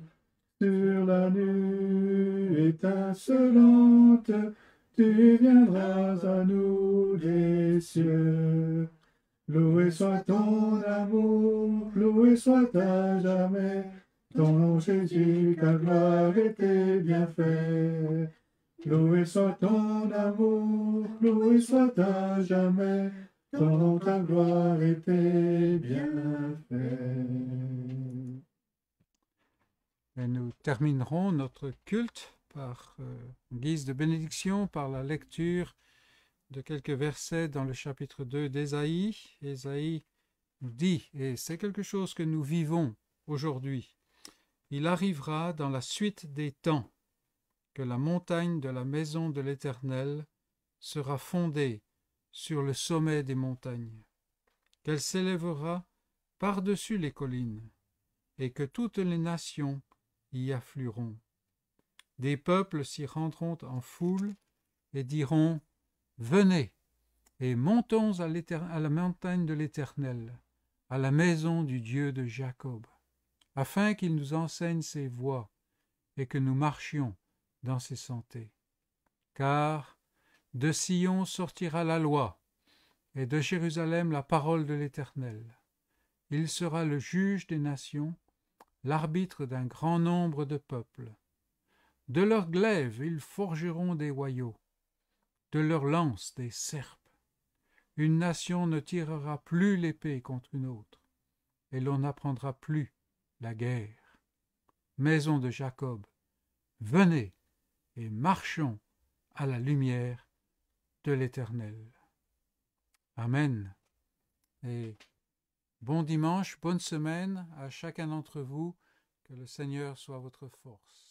Sur la nuit étincelante, tu viendras à nous des cieux. Loué soit ton amour, loué soit à jamais, ton nom Jésus, ta gloire et tes bienfaits. Loué soit ton amour, loué soit à jamais, nom, ta gloire et tes bienfaits. Et nous terminerons notre culte par euh, guise de bénédiction par la lecture de quelques versets dans le chapitre 2 d'Ésaïe. Ésaïe nous dit, et c'est quelque chose que nous vivons aujourd'hui, il arrivera dans la suite des temps que la montagne de la maison de l'Éternel sera fondée sur le sommet des montagnes, qu'elle s'élèvera par-dessus les collines, et que toutes les nations y afflueront. Des peuples s'y rendront en foule et diront Venez et montons à, la montagne de l'Éternel, à la maison du Dieu de Jacob, afin qu'il nous enseigne ses voies et que nous marchions dans ses sentiers. Car de Sion sortira la loi, et de Jérusalem la parole de l'Éternel. Il sera le juge des nations, l'arbitre d'un grand nombre de peuples. De leurs glaives ils forgeront des royaux, de leurs lances des serpes. Une nation ne tirera plus l'épée contre une autre, et l'on n'apprendra plus la guerre. Maison de Jacob, venez et marchons à la lumière de l'Éternel. Amen. Et bon dimanche, bonne semaine à chacun d'entre vous, que le Seigneur soit votre force.